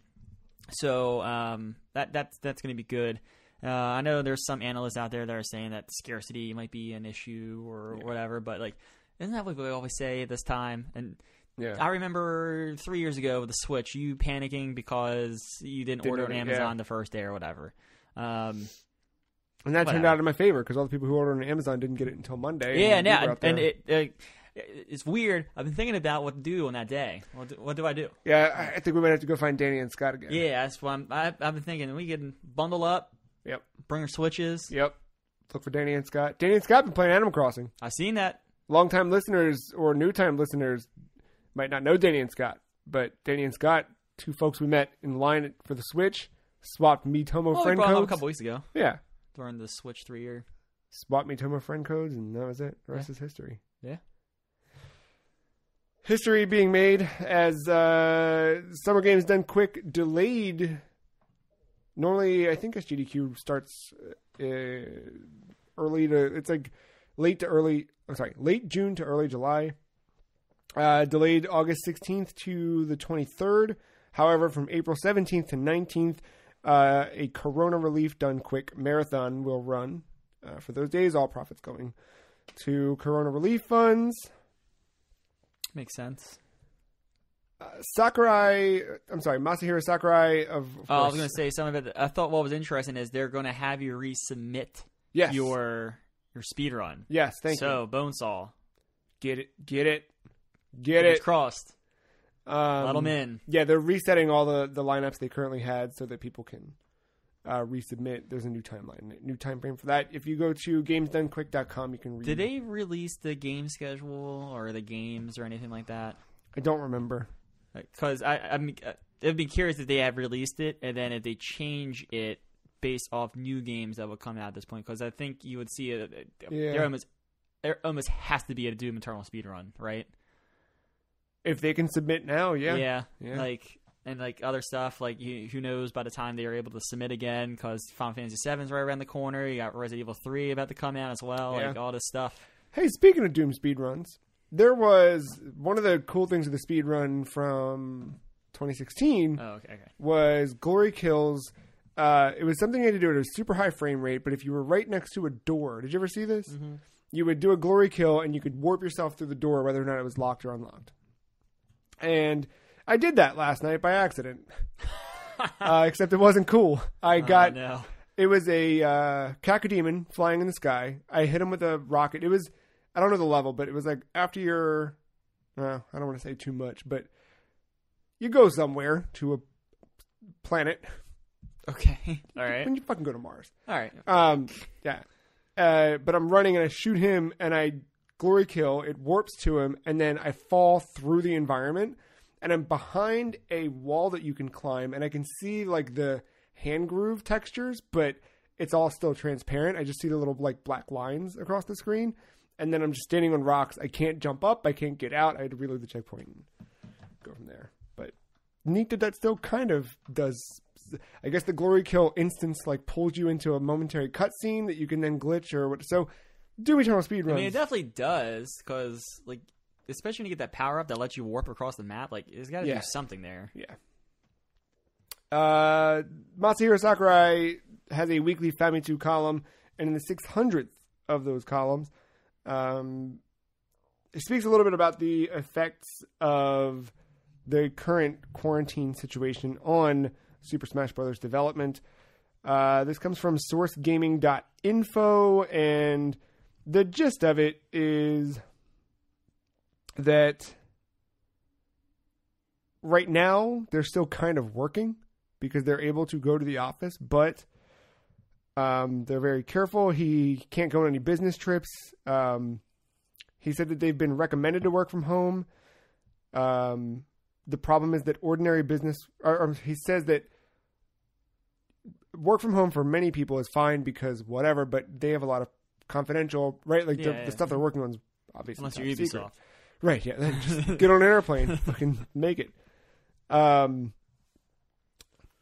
So um, that that's that's going to be good. Uh, I know there's some analysts out there that are saying that scarcity might be an issue or whatever, but like, isn't that what we always say at this time? And yeah. I remember three years ago with the Switch, you panicking because you didn't, Didn't order on Amazon yeah. the first day or whatever. Um, And that turned out in my favor because all the people who ordered on Amazon didn't get it until Monday. Yeah, and and, we were yeah, and there. it, uh, it's weird. I've been thinking about what to do on that day. What do, what do I do? yeah, I- think we might have to go find Danny and Scott again. Yeah, that's what I'm. I, I've been thinking. We can bundle up, Yep. bring our switches. Yep. Look for Danny and Scott. Danny and Scott been playing Animal Crossing. I've seen that. Longtime listeners or new time listeners might not know Danny and Scott, but Danny and Scott, two folks we met in line for the Switch, swapped Miitomo Well, we friend up a couple weeks ago yeah, during the Switch three year. swapped Miitomo friend codes, and that was it. The rest is history. Yeah. History being made as uh, Summer Games Done Quick delayed. Normally, I think SGDQ starts uh, early to it's like late to early. I'm sorry, late June to early July. Uh, delayed August 16th to the 23rd. However, from April 17th to 19th, uh, a Corona Relief Done Quick marathon will run uh, for those days. All profits going to Corona Relief funds. Makes sense. Sakurai, I'm sorry, Masahiro Sakurai of. of Oh, I was going to say some of it. I thought what was interesting is they're going to have you resubmit yes, your your speed run. yes, thank you. so. Bonesaw, Get it, get it, get fingers it. crossed. Um, Let them in. Yeah, they're resetting all the the lineups they currently had so that people can uh, resubmit. There's a new timeline, new time frame for that. If you go to gamesdonequick.com, you can read. Did they release the game schedule or the games or anything like that? I don't remember. Because I, I'm, uh, I'd be curious if they have released it, and then if they change it based off new games that would come out at this point. Because I think you would see it. Yeah. There almost, there almost has to be a Doom Eternal speed run, right? If they can submit now, yeah, yeah, Yeah. like and like other stuff. Like you, who knows by the time they are able to submit again? Because Final Fantasy VII's right around the corner. You got Resident Evil Three about to come out as well. Yeah. Like all this stuff. Hey, speaking of Doom speedruns, there was one of the cool things of the speedrun from 2016 Oh, okay, okay. was Glory Kills. Uh, it was something you had to do at a super high frame rate, but if you were right next to a door, did you ever see this? You would do a Glory Kill and you could warp yourself through the door whether or not it was locked or unlocked. And I did that last night by accident. <laughs> uh, except it wasn't cool. I got oh, no. it was a uh, cacodemon flying in the sky. I hit him with a rocket. It was I don't know the level, but it was like after your uh, I don't want to say too much, but you go somewhere to a planet Okay. <laughs> All right. when you fucking go to Mars. All right. Um, yeah. Uh, but I'm running and I shoot him and I glory kill. It warps to him and then I fall through the environment and I'm behind a wall that you can climb and I can see like the hand groove textures, but it's all still transparent. I just see the little like black lines across the screen, and then I'm just standing on rocks. I can't jump up. I can't get out. I had to reload the checkpoint and go from there. But neat that that still kind of does. I guess the glory kill instance like pulls you into a momentary cutscene that you can then glitch or what. So Doom Eternal speed I mean, it definitely does because like especially when you get that power up that lets you warp across the map. Like, there's got to Yeah. be something there. Yeah. Uh, Masahiro Sakurai has a weekly Famitsu column, and in the 600th of those columns, um, he speaks a little bit about the effects of the current quarantine situation on Super Smash Bros. development. Uh, this comes from sourcegaming.info, and the gist of it is that right now they're still kind of working because they're able to go to the office, but um, they're very careful. He can't go on any business trips. Um, he said that they've been recommended to work from home. Um, the problem is that ordinary business, or, or he says that work from home for many people is fine because whatever, but they have a lot of confidential, right? Like the, Yeah, yeah. the stuff they're working on is obviously Unless you're secret. Right, yeah. Then just <laughs> get on an airplane, fucking make it. Um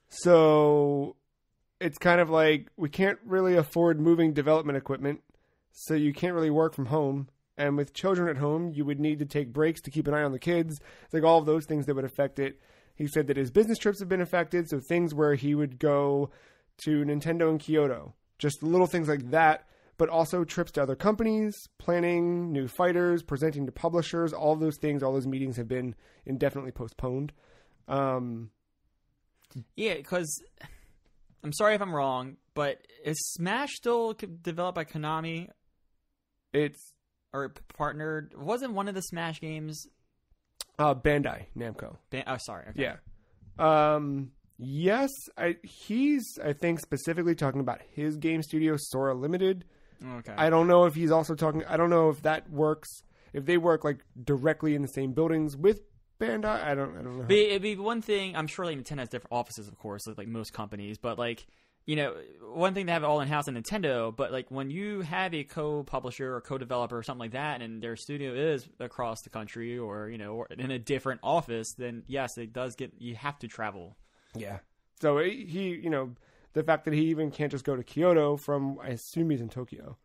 so it's kind of like we can't really afford moving development equipment, so you can't really work from home. And with children at home, you would need to take breaks to keep an eye on the kids. It's like all of those things that would affect it. He said that his business trips have been affected, so things where he would go to Nintendo in Kyoto, just little things like that, but also trips to other companies, planning new fighters, presenting to publishers, all those things, all those meetings have been indefinitely postponed. Um, Yeah, because I'm sorry if I'm wrong, but is Smash still developed by Konami it's or partnered? Wasn't one of the Smash games? uh, Bandai Namco. Ban- oh, sorry. Okay. Yeah. Um, yes, I, he's, I think, specifically talking about his game studio, Sora Limited. Okay. I don't know if he's also talking. I don't know if that works. If they work like directly in the same buildings with Bandai, I don't. I don't know. But it'd be one thing. I'm sure like Nintendo has different offices, of course, like, like most companies. But like, you know, one thing to have it all in house in Nintendo. But like when you have a co-publisher or co-developer or something like that, and their studio is across the country or you know or in a different office, then yes, it does get you have to travel. yeah. So he, he, you know, the fact that he even can't just go to Kyoto from, I assume he's in Tokyo.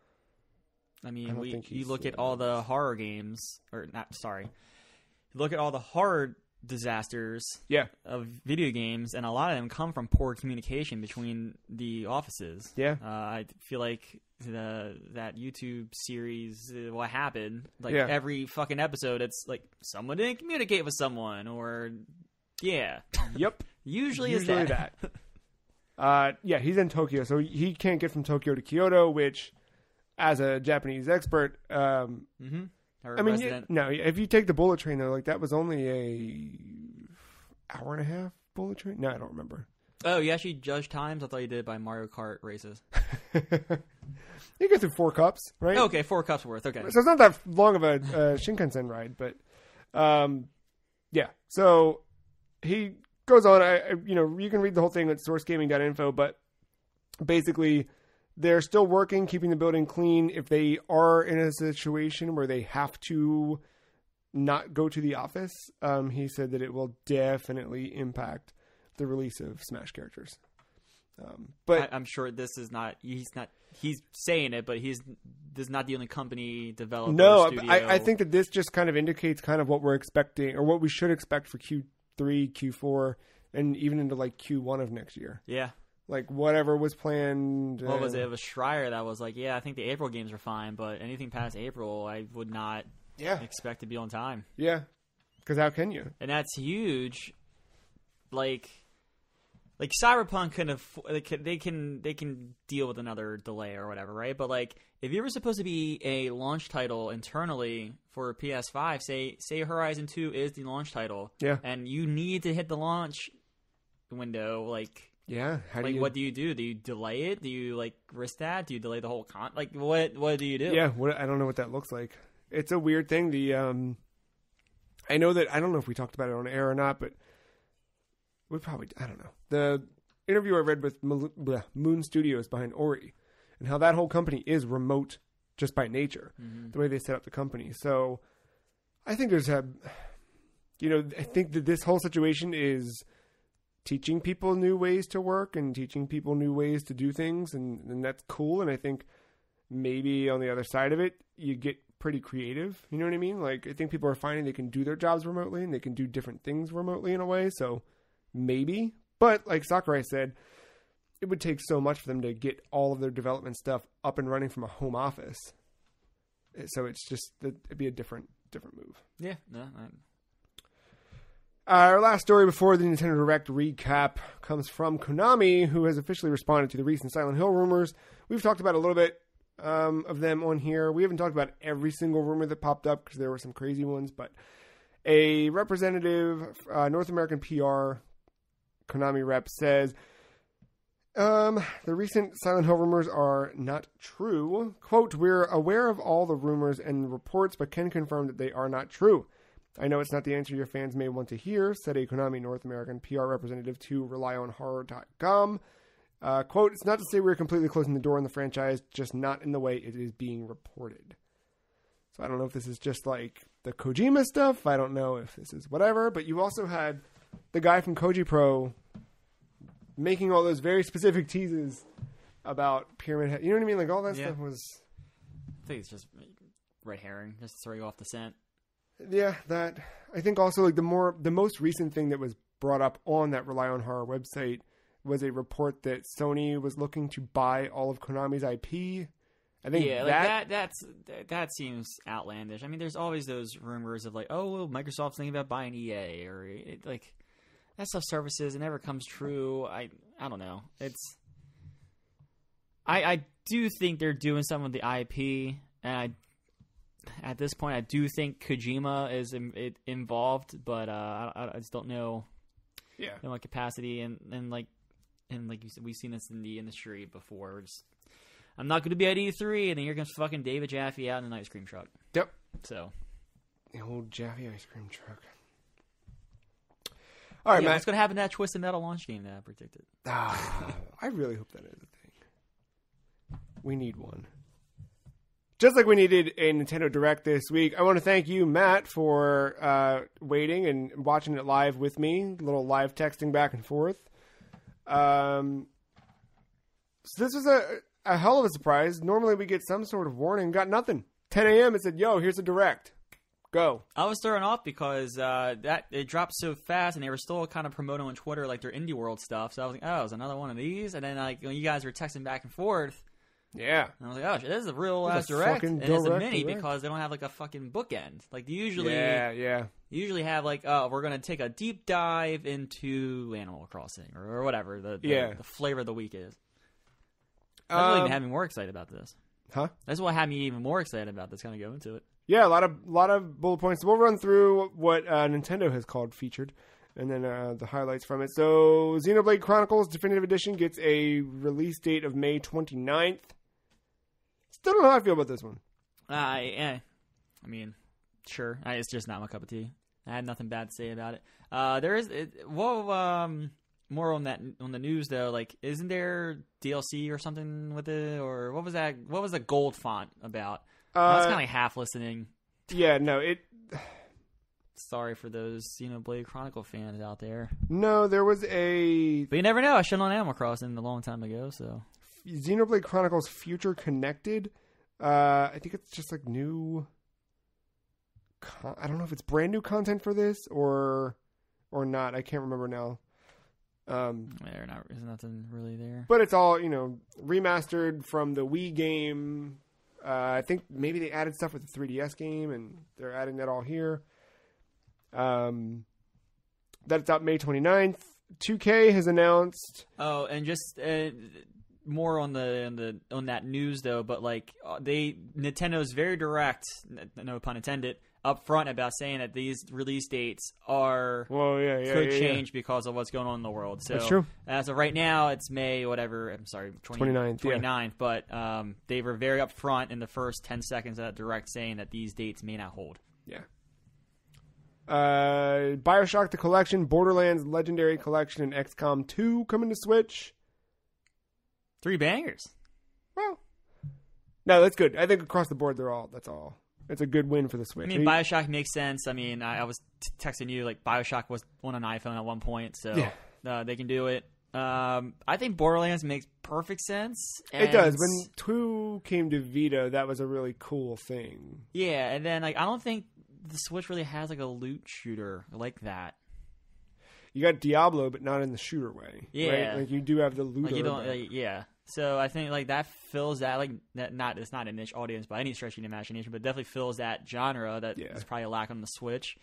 I I mean, don't we, you look at all the horror games, or not. Sorry, you look at all the horror disasters Yeah. of video games, and a lot of them come from poor communication between the offices. Yeah. Uh, I feel like the that YouTube series, uh, what happened? Like Yeah. every fucking episode, it's like someone didn't communicate with someone, or yeah, Yep. <laughs> usually, Usually is that. that. <laughs> Uh, yeah, he's in Tokyo, so he can't get from Tokyo to Kyoto, which, as a Japanese expert, um, mm-hmm. I mean, resident. no, if you take the bullet train though, like that was only a hour and a half bullet train. No, I don't remember. oh, you actually judge times? I thought you did by Mario Kart races. <laughs> you get through four cups, right? Okay, four cups worth. Okay. So it's not that long of a uh, Shinkansen ride, but um, yeah. So he goes on. I, I, you know, you can read the whole thing at sourcegaming.info, but basically, they're still working, keeping the building clean. If they are in a situation where they have to not go to the office, um, he said that it will definitely impact the release of Smash characters. Um, but I, I'm sure this is not. He's not. He's saying it, but he's this is not the only company developing. No. I, I think that this just kind of indicates kind of what we're expecting or what we should expect for Q3, Q4, and even into like Q1 of next year. Yeah. Like whatever was planned. What uh, was it? It was Schreier that was like, yeah, I think the April games are fine, but anything past April, I would not Yeah, expect to be on time. yeah. Because how can you? and that's huge. Like, like Cyberpunk can aff- they can they can they can deal with another delay or whatever, right? But like, if you were supposed to be a launch title internally for PS5, say say Horizon Two is the launch title, Yeah, and you need to hit the launch window, like. yeah. How do Like you? what do you do? Do you delay it? Do you like risk that? Do you delay the whole con? Like what? What do you do? yeah, what, I don't know what that looks like. It's a weird thing. The um, I know that I don't know if we talked about it on air or not, but we probably I don't know the interview I read with Moon Studios behind Ori, and how that whole company is remote just by nature, mm-hmm. the way they set up the company. So I think there's a, you know, I think that this whole situation is teaching people new ways to work and teaching people new ways to do things, and, and that's cool. And I think maybe on the other side of it, you get pretty creative. You know what I mean? Like I think people are finding they can do their jobs remotely and they can do different things remotely in a way. So maybe, but like Sakurai said, it would take so much for them to get all of their development stuff up and running from a home office. So it's just it'd be a different different move. Yeah, no, Our last story before the Nintendo Direct recap comes from Konami, who has officially responded to the recent Silent Hill rumors. We've talked about a little bit um, of them on here. We haven't talked about every single rumor that popped up because there were some crazy ones, but a representative, uh, North American PR Konami rep says um, the recent Silent Hill rumors are not true. Quote, We're aware of all the rumors and reports, but can confirm that they are not true. I know it's not the answer your fans may want to hear, said a Konami North American PR representative to RelyOnHorror.com. Uh, quote, It's not to say we're completely closing the door on the franchise, just not in the way it is being reported. So I don't know if this is just like the Kojima stuff. I don't know if this is whatever, but you also had the guy from Koji Pro making all those very specific teases about Pyramid Head. You know what I mean? Like all that Yeah. stuff was I think it's just red herring, just to throw you off the scent. Yeah, that I think also like the more the most recent thing that was brought up on that Rely on Horror website was a report that Sony was looking to buy all of Konami's IP. I think yeah, that, like that. That's that, that seems outlandish. I mean, there's always those rumors of like, oh, well, Microsoft's thinking about buying EA, or like that stuff surfaces. It never comes true. I I don't know. It's I I do think they're doing something with the IP, and I at this point I do think Kojima is in, it, involved, but uh, I, I just don't know yeah. in what capacity and and like and like you said, we've seen this in the industry before. Just, I'm not going to be at E3, and then here comes fucking David Jaffe out in an ice cream truck. Yep. So, The old Jaffe ice cream truck. All right, yeah, Matt. what's going to happen to that Twisted Metal launch game that I predicted? Ah, <laughs> I really hope that is a thing. We need one. Just like we needed a Nintendo Direct this week, I want to thank you, Matt, for uh, waiting and watching it live with me. A little live texting back and forth. Um, so this was a, a hell of a surprise. Normally we get some sort of warning. Got nothing. 10 a.m. It said, "Yo, here's a Direct. Go." I was thrown off because uh, that it dropped so fast, and they were still kind of promoting on Twitter like their indie world stuff. So I was like, "Oh, it's another one of these." And then like when you guys were texting back and forth, Yeah. and I was like, "Oh, shit, this is a real ass It's a direct." fucking And it's a mini direct. because they don't have like a fucking bookend. Like they usually, Yeah. Yeah. usually have like, "Oh, we're gonna take a deep dive into Animal Crossing or, or whatever the, the Yeah. the flavor of the week is." That's what Um, even had me more excited about this. huh? That's what had me even more excited about this. Kind of go into it. Yeah, a lot of lot of bullet points. We'll run through what uh, Nintendo has called featured, and then uh, the highlights from it. So, Xenoblade Chronicles Definitive Edition gets a release date of May 29th. Still don't know how I feel about this one. Uh, yeah. I mean, sure. I, it's just not my cup of tea. I had nothing bad to say about it. Uh, there is it, whoa, um, more on that on the news though. Like, isn't there DLC or something with it, or what was that? What was the gold font about? I was Uh, kind of half listening. yeah, no, it Sorry for those, you know, Blade Chronicle fans out there. no, there was a But you never know. I shit on Animal Crossing a long time ago, so Xenoblade Chronicles Future Connected. Uh, I think it's just like new. Con- I don't know if it's brand new content for this or or not. I can't remember now. Um, there not there's nothing really there. but it's all you know remastered from the Wii game. Uh, I think maybe they added stuff with the 3DS game, and they're adding that all here. Um, that's out May 29th. 2K has announced. Oh, and just uh, more on the on the on that news though, but like uh, they Nintendo's very direct, no pun intended, upfront about saying that these release dates are Well, yeah, yeah, could yeah, change because of what's going on in the world. So That's true. As of right now, it's May whatever. I'm sorry, 20, 29th, yeah. 29th, But um, they were very upfront in the first ten seconds of that direct saying that these dates may not hold. Yeah. Uh, Bioshock the Collection, Borderlands Legendary Collection, and XCOM 2 coming to Switch. Three bangers. Well, no, that's good. I think across the board, they're all. That's all. It's a good win for the Switch. I mean, Bioshock makes sense. I mean, I, I was t- texting you like Bioshock was on an iPhone at one point, so Yeah. uh, they can do it. Um, I think Borderlands makes perfect sense. it does. When two came to Vita, that was a really cool thing. yeah, and then like I don't think the Switch really has like a loot shooter like that. You got Diablo, but not in the shooter way. Yeah. right? like you do have the loot. Like you don't, like, yeah. So I think like that fills that like that not it's not a niche audience by any stretch of the imagination, but definitely fills that genre that is Yeah. probably a lack on the Switch.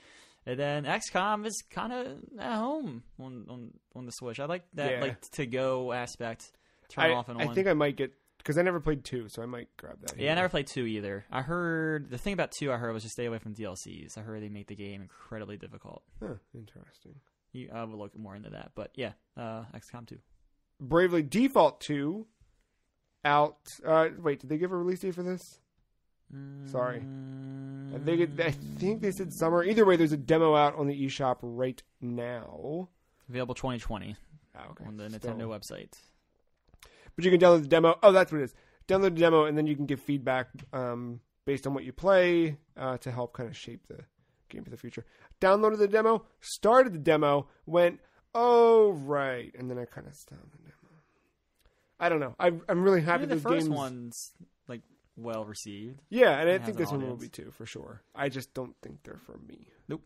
And then XCOM is kind of at home on, on on the Switch. I like that Yeah. like to go aspect. Turn I, off and I on. think I might get because I never played two, so I might grab that. yeah, I never played two either. I heard the thing about two. I heard was just stay away from DLCs. I heard they make the game incredibly difficult. Huh, interesting. You, I will look more into that, but yeah, uh, XCOM two. Bravely Default two out. Uh, wait, did they give a release date for this? Sorry. I think I think they said summer. Either way, there's a demo out on the eShop right now. Available 2020 Ah, okay. on the Still- Nintendo website. But you can download the demo. Oh, that's what it is. Download the demo, and then you can give feedback um, based on what you play uh, to help kind of shape the game for the future. Downloaded the demo, started the demo, went, oh right, and then I kind of stopped the demo. I don't know. I, I'm really happy Maybe the first games. one's like well received. Yeah, and I think an this one will be too for sure. I just don't think they're for me. Nope.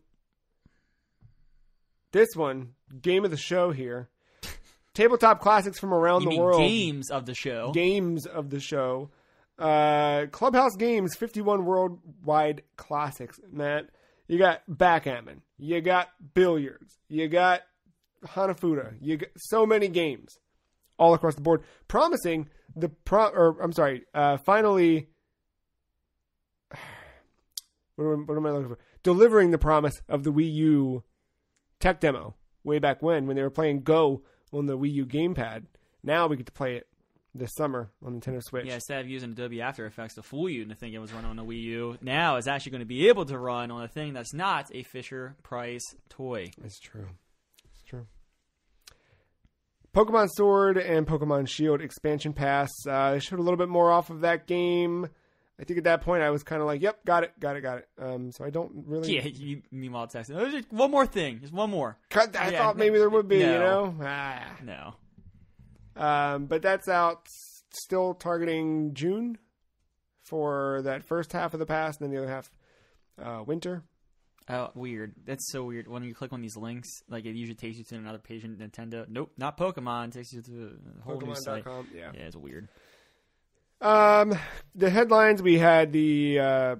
This one, game of the show here. <laughs> Tabletop classics from around You the world. games of the show? games of the show. Uh, Clubhouse Games 51 worldwide classics, Matt. You got backgammon. You got billiards. You got Hanafuda. You got so many games all across the board, promising the pro. Or I'm sorry. Uh, finally, <sighs> what am, what am I looking for? Delivering the promise of the Wii U tech demo way back when, when they were playing Go on the Wii U gamepad. Now we get to play it this summer on Nintendo Switch. Yeah, instead of using Adobe After Effects to fool you into thinking it was running on a Wii U, now it's actually going to be able to run on a thing that's not a Fisher Price toy. It's true. Pokemon Sword and Pokemon Shield expansion pass. Uh, they showed a little bit more off of that game. I think at that point I was kind of like, "Yep, got it, got it, got it." Um, so I don't really. Yeah, you, meanwhile texting, oh, just one more thing, just one more. Cut- I Yeah, thought maybe there would be, you know. Ah. No. Um, but that's out. Still targeting June for that first half of the pass, and then the other half uh, winter. Oh, weird. That's so weird. When you click on these links, like it usually takes you to another page in Nintendo. Nope, not Pokemon. It takes you to a whole new site. Pokemon.com. Yeah. Yeah, it's weird. Um, the headlines we had the uh,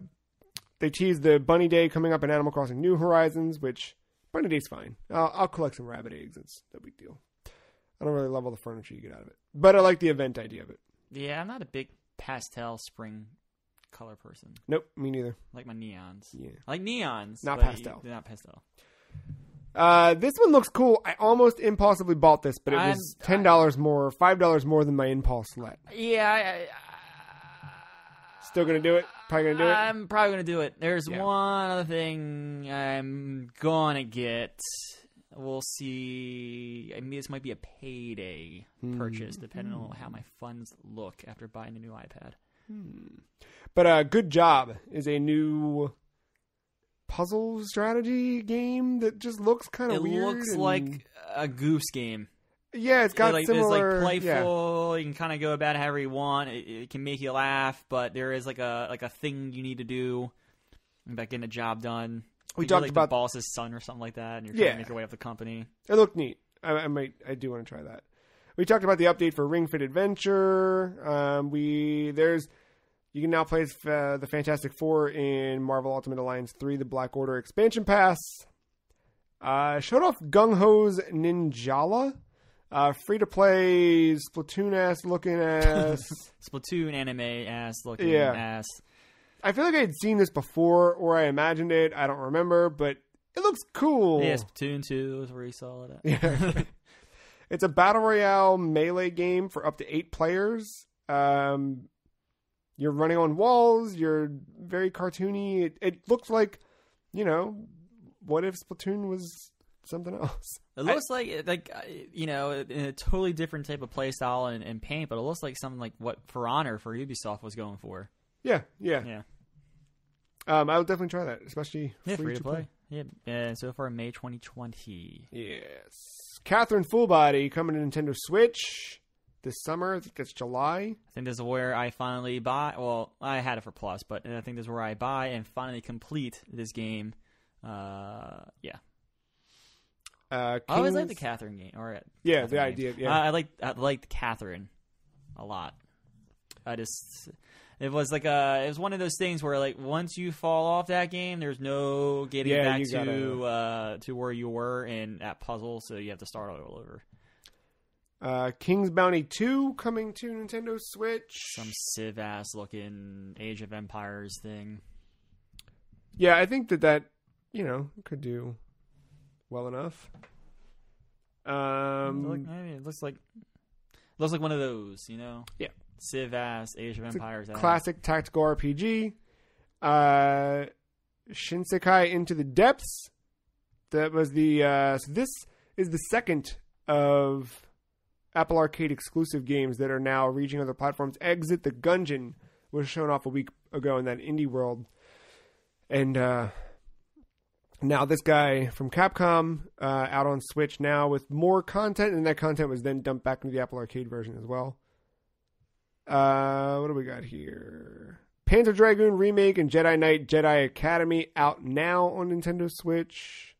they teased the Bunny Day coming up in Animal Crossing New Horizons, which Bunny Day's fine. I'll, I'll collect some rabbit eggs. It's no big deal. I don't really love all the furniture you get out of it, but I like the event idea of it. Yeah, I'm not a big pastel spring color person. Nope, me neither. I like my neons. Yeah. I like neons. Not pastel. They're not pastel. Uh, this one looks cool. I almost impulsively bought this, but it I'm- was ten dollars more, five dollars more than my impulse let. Yeah, I, I, Still gonna do it? Probably gonna do it. I'm probably gonna do it. There's Yeah. one other thing I'm gonna get. We'll see. I mean, this might be a payday purchase, depending on how my funds look after buying the new iPad. But uh, good job is a new puzzle strategy game that just looks kind of weird. looks and- like a goose game. yeah, it's got like, similar. It's like yeah. playful. You can kind of go about it however you want. It, it can make you laugh, but there is like a like a thing you need to do about getting a job done. We talked like about- the boss's son or something like that, and you're trying Yeah. to make your way up the company. It looked neat. I, I might. I do want to try that. We talked about the update for Ring Fit Adventure. Um, we there's you can now play as, uh, the Fantastic Four in Marvel Ultimate Alliance Three: The Black Order expansion pass. Uh, showed off GungHo's Ninjala, uh, free to play Splatoon ass looking ass. <laughs> Splatoon anime ass looking Yeah. ass. I feel like I had seen this before, or I imagined it. I don't remember, but it looks cool. Yeah, Splatoon two is where you saw it. At. Yeah. <laughs> it's a battle royale melee game for up to eight players. Um, you're running on walls. You're very cartoony. It, it looks like, you know, what if Splatoon was something else? It looks like like uh, you know in a totally different type of play style and, and paint, but it looks like something like what For Honor for Ubisoft was going for. Yeah, yeah. Yeah, Um, I would definitely try that, especially yeah, free to play. Yeah, and so far May 2020. Yes. Catherine Fullbody coming to Nintendo Switch this summer. I think it's July. I think this is where I finally buy. Well, I had it for Plus, but I think this is where I buy and finally complete this game. Uh, yeah, Uh, I always like the Catherine game. Or uh, Yeah, Catherine the game. idea. Yeah. I, I like I liked Catherine a lot. I just it was like a it was one of those things where like once you fall off that game, there's no getting Yeah, back to gotta- uh to where you were in that puzzle, so you have to start all over. Uh, King's Bounty 2 coming to Nintendo Switch. Some civ ass looking Age of Empires thing. Yeah, I think that that, you know, could do well enough. Um, Look- Um, maybe it looks like looks like one of those, you know. Yeah. Civ ass Age of It's Empires. ass. classic tactical RPG. Uh, Shinsekai Into the Depths. That was the. Uh, so this is the second of Apple Arcade exclusive games that are now reaching other platforms. Exit the Gungeon was shown off a week ago in that indie world, and uh, now this guy from Capcom uh, out on Switch now with more content, and that content was then dumped back into the Apple Arcade version as well. Uh, what do we got here? Panzer Dragoon remake and Jedi Knight Jedi Academy out now on Nintendo Switch.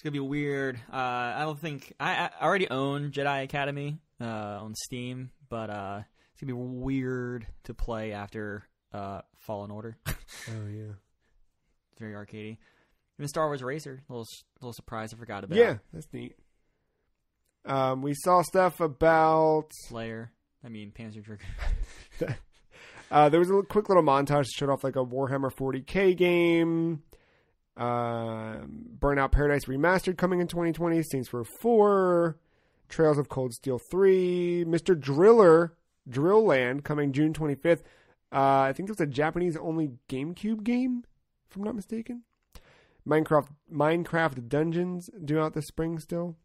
It's gonna be weird. Uh, I don't think I, I already own Jedi Academy uh, on Steam, but uh, it's gonna be weird to play after uh, Fallen Order. <laughs> Oh yeah, It's very arcadey. Even Star Wars Racer, little little surprise I forgot about. yeah, that's neat. Um, we saw stuff about. Slayer. I mean Panzer Dragoon. <laughs> Uh, there was a quick little montage that showed off like a Warhammer 40k game. Um Burnout Paradise Remastered coming in 2020. Saints Row 4. Trails of Cold Steel 3. Mr. Driller Drill Land coming June 25th. Uh, I think it was a Japanese only GameCube game, if I'm not mistaken. Minecraft Minecraft Dungeons due out this spring still.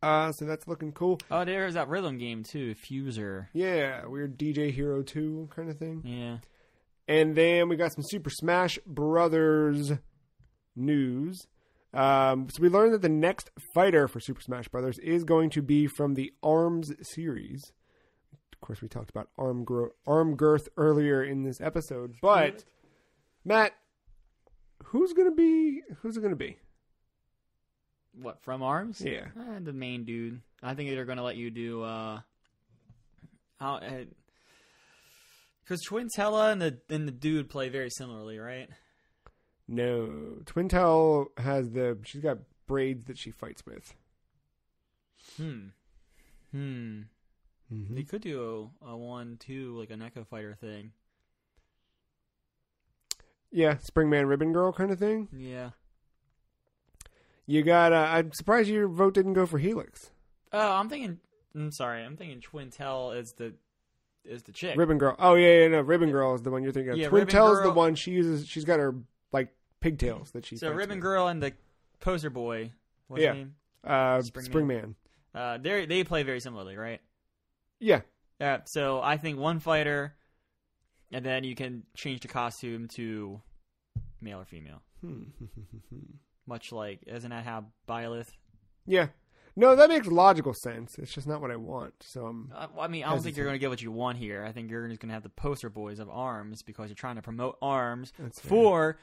Uh, so that's looking cool. Oh, there's that rhythm game too, Fuser. Yeah, weird DJ Hero 2 kind of thing. Yeah. And then we got some Super Smash Brothers news. Um, so we learned that the next fighter for Super Smash Brothers is going to be from the Arms series. Of course, we talked about arm gro- arm girth earlier in this episode, but Matt, who's gonna be who's it gonna be? What from Arms? Yeah, Uh, the main dude. I think they're gonna let you do. uh how because Twintella and the and the dude play very similarly, right? No, Twintelle has the she's got braids that she fights with. Hmm. Hmm. Mm-hmm. They could do a, a one two like an Echo Fighter thing. Yeah, Springman Ribbon Girl kind of thing. Yeah. You got. Uh, I'm surprised your vote didn't go for Helix. Oh, I'm thinking. I'm sorry. I'm thinking Twintelle is the is the chick. Ribbon Girl. Oh yeah, yeah, no. Ribbon Girl is the one you're thinking of. Yeah, Twin Ribbon Tail's the one she uses. She's got her pigtails that she. so Ribbon with. Girl and the poster boy. What's Yeah. name? uh, Springman. Springman. Uh, they they play very similarly, right? Yeah, Yeah. So I think one fighter, and then you can change the costume to male or female. Hmm. <laughs> Much like, isn't that how Byleth? yeah. No, that makes logical sense. It's just not what I want. So um, Uh, well, I mean, I don't think you're going to get what you want here. I think you're just going to have the poster boys of Arms because you're trying to promote Arms that's fair.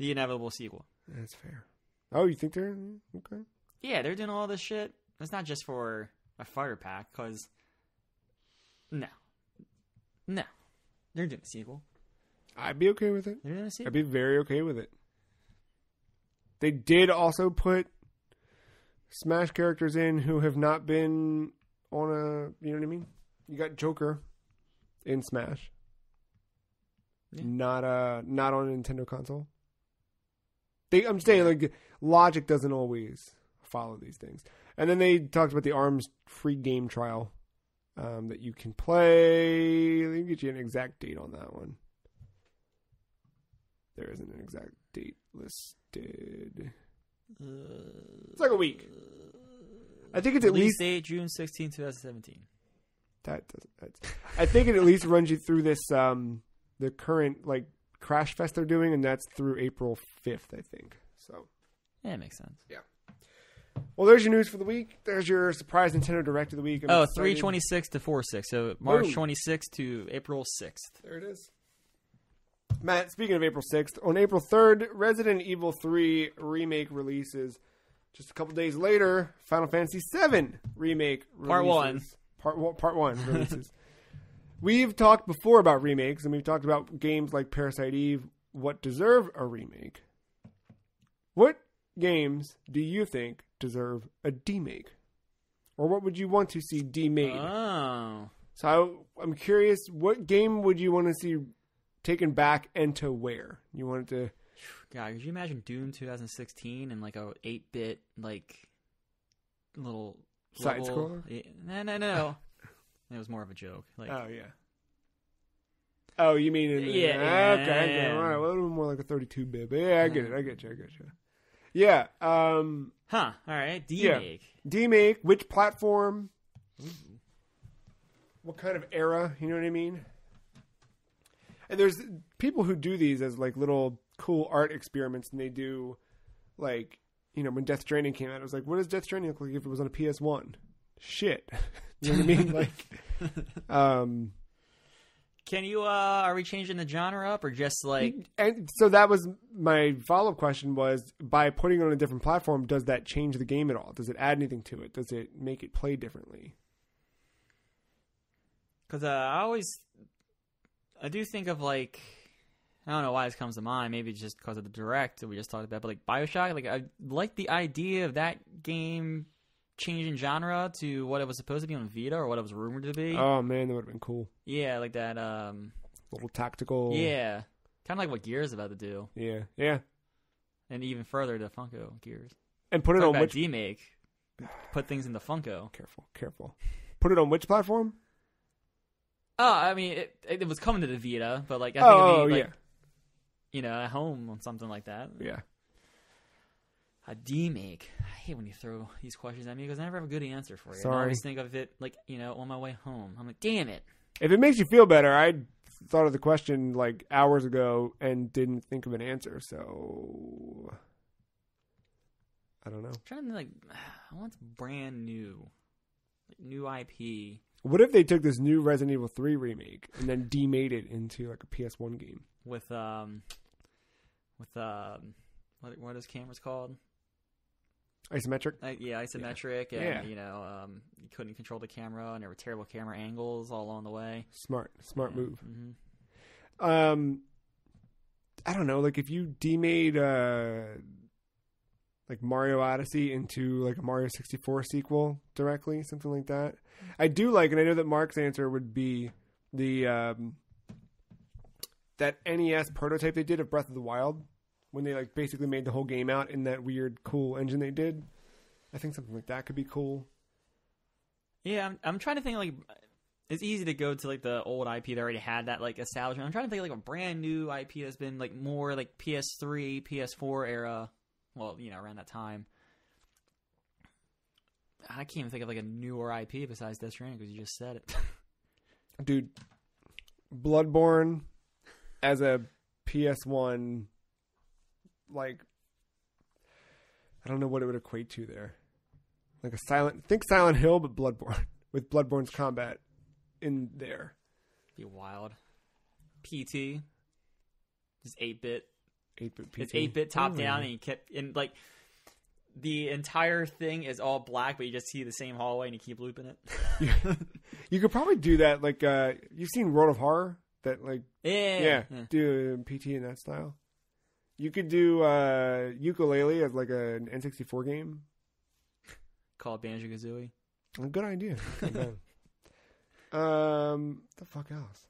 For the inevitable sequel. That's fair. Oh, you think they're okay? Yeah, they're doing all this shit. It's not just for a fighter pack, because no, no, they're doing a sequel. I'd be okay with it. They're doing a sequel. I'd be very okay with it. They did also put Smash characters in who have not been on a. You know what I mean? You got Joker in Smash. Yeah. Not uh not on a Nintendo console. They, I'm saying like logic doesn't always follow these things. And then they talked about the Arms free game trial um, that you can play. Let me get you an exact date on that one. There isn't an exact date listed. It's like a week. I think it's at Release least date June 16, 2017. that. Doesn't, that's, I think it at least runs you through this um the current like Crash Fest they're doing, and that's through April fifth, I think. So. Yeah, it makes sense. Yeah. Well, there's your news for the week. There's your surprise Nintendo Direct of the week. I'm Oh, excited. 326 to 46. So March Boom. 26th to April 6th. There it is. Matt, speaking of April 6th, on April 3rd, Resident Evil 3 remake releases. Just a couple days later, Final Fantasy 7 remake Part one. Part one. Part 1 releases. <laughs> we've talked before about remakes, and we've talked about games like Parasite Eve, what deserve a remake. What games do you think deserve a demake? Or what would you want to see demade? Oh. So I, I'm curious, what game would you want to see taken back and to where? You want it to? God, could you imagine Doom 2016 and like a 8-bit like little Side level- scroller? No, no, no. It was more of a joke. Like, Oh yeah. Oh, you mean in the, Yeah, Okay, I get it. yeah. All right, well, a little more like a 32 bit, but yeah, I get it. I get you. I get you. Yeah. Um, huh? All right, D Yeah. demake. demake. Which platform? What kind of era? You know what I mean? And there's people who do these as like little cool art experiments, and they do like you know when Death Stranding came out, it was like, what does Death Stranding look like if it was on a PS One? Shit, <laughs> you know what I mean? <laughs> Like, um, Can you? uh Are we changing the genre up or just like? and so that was my follow up question was by putting it on a different platform, does that change the game at all? Does it add anything to it? Does it make it play differently? Because uh, I always, I do think of like, I don't know why this comes to mind. Maybe just because of the direct that we just talked about. But like Bioshock, like I like the idea of that game changing genre to what it was supposed to be on Vita or what it was rumored to be. Oh man, that would have been cool. yeah, like that. Um, little tactical. yeah, kind of like what Gears is about to do, yeah, yeah. and even further to Funko Gears. And put it Talk on about which? Put things into Funko. Careful, careful. Put it on which platform? Oh, I mean, it, it was coming to the Vita, but like I think Oh, it'd be, yeah, like, you know, at home on something like that. yeah. A demake. I hate when you throw these questions at me because I never have a good answer for you. And I Sorry. always think of it like you know on my way home. I'm like, damn it. If it makes you feel better, I thought of the question like hours ago and didn't think of an answer. So I don't know. I'm trying to like, <sighs> I want brand new, like, new IP. What if they took this new Resident Evil 3 remake and then demade it into like a PS1 game? with um, with um, what what is cameras called? Isometric? Uh, yeah, isometric, and Yeah. you know, um, you couldn't control the camera, and there were terrible camera angles all along the way. Smart, smart move. hmm Um, I don't know. Like if you demade uh, like Mario Odyssey into like a Mario sixty four sequel directly, something like that. I do like, and I know that Mark's answer would be the um, that NES prototype they did of Breath of the Wild when they like basically made the whole game out in that weird cool engine they did. I think something like that could be cool. Yeah, I'm, I'm trying to think like it's easy to go to like the old IP that already had that like establishment. I'm trying to think like a brand new IP that's been like more like PS3, PS4 era. Well, you know, around that time. I can't even think of like a newer IP besides Death Stranding because you just said it. <laughs> dude bloodborne as a ps1 like i don't know what it would equate to there. Like a silent think silent hill but bloodborne <laughs> with bloodborne's combat in there. Be wild. PT, just eight bit. 8-bit It's PT. eight bit top down, and you kept and like the entire thing is all black, but you just see the same hallway and you keep looping it. <laughs> you could probably do that like uh you've seen world of horror? That like yeah, yeah, do a pt in that style you could do uh Yooka-Laylee as like a, an n64 game Called Banjo Kazooie. A good idea. <laughs> Um, the fuck else?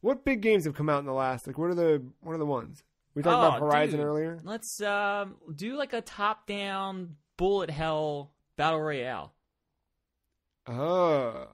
What big games have come out in the last? Like, what are the what are the ones we talked about? Oh, Horizon dude. earlier. Let's um, do like a top down bullet hell battle royale. Oh,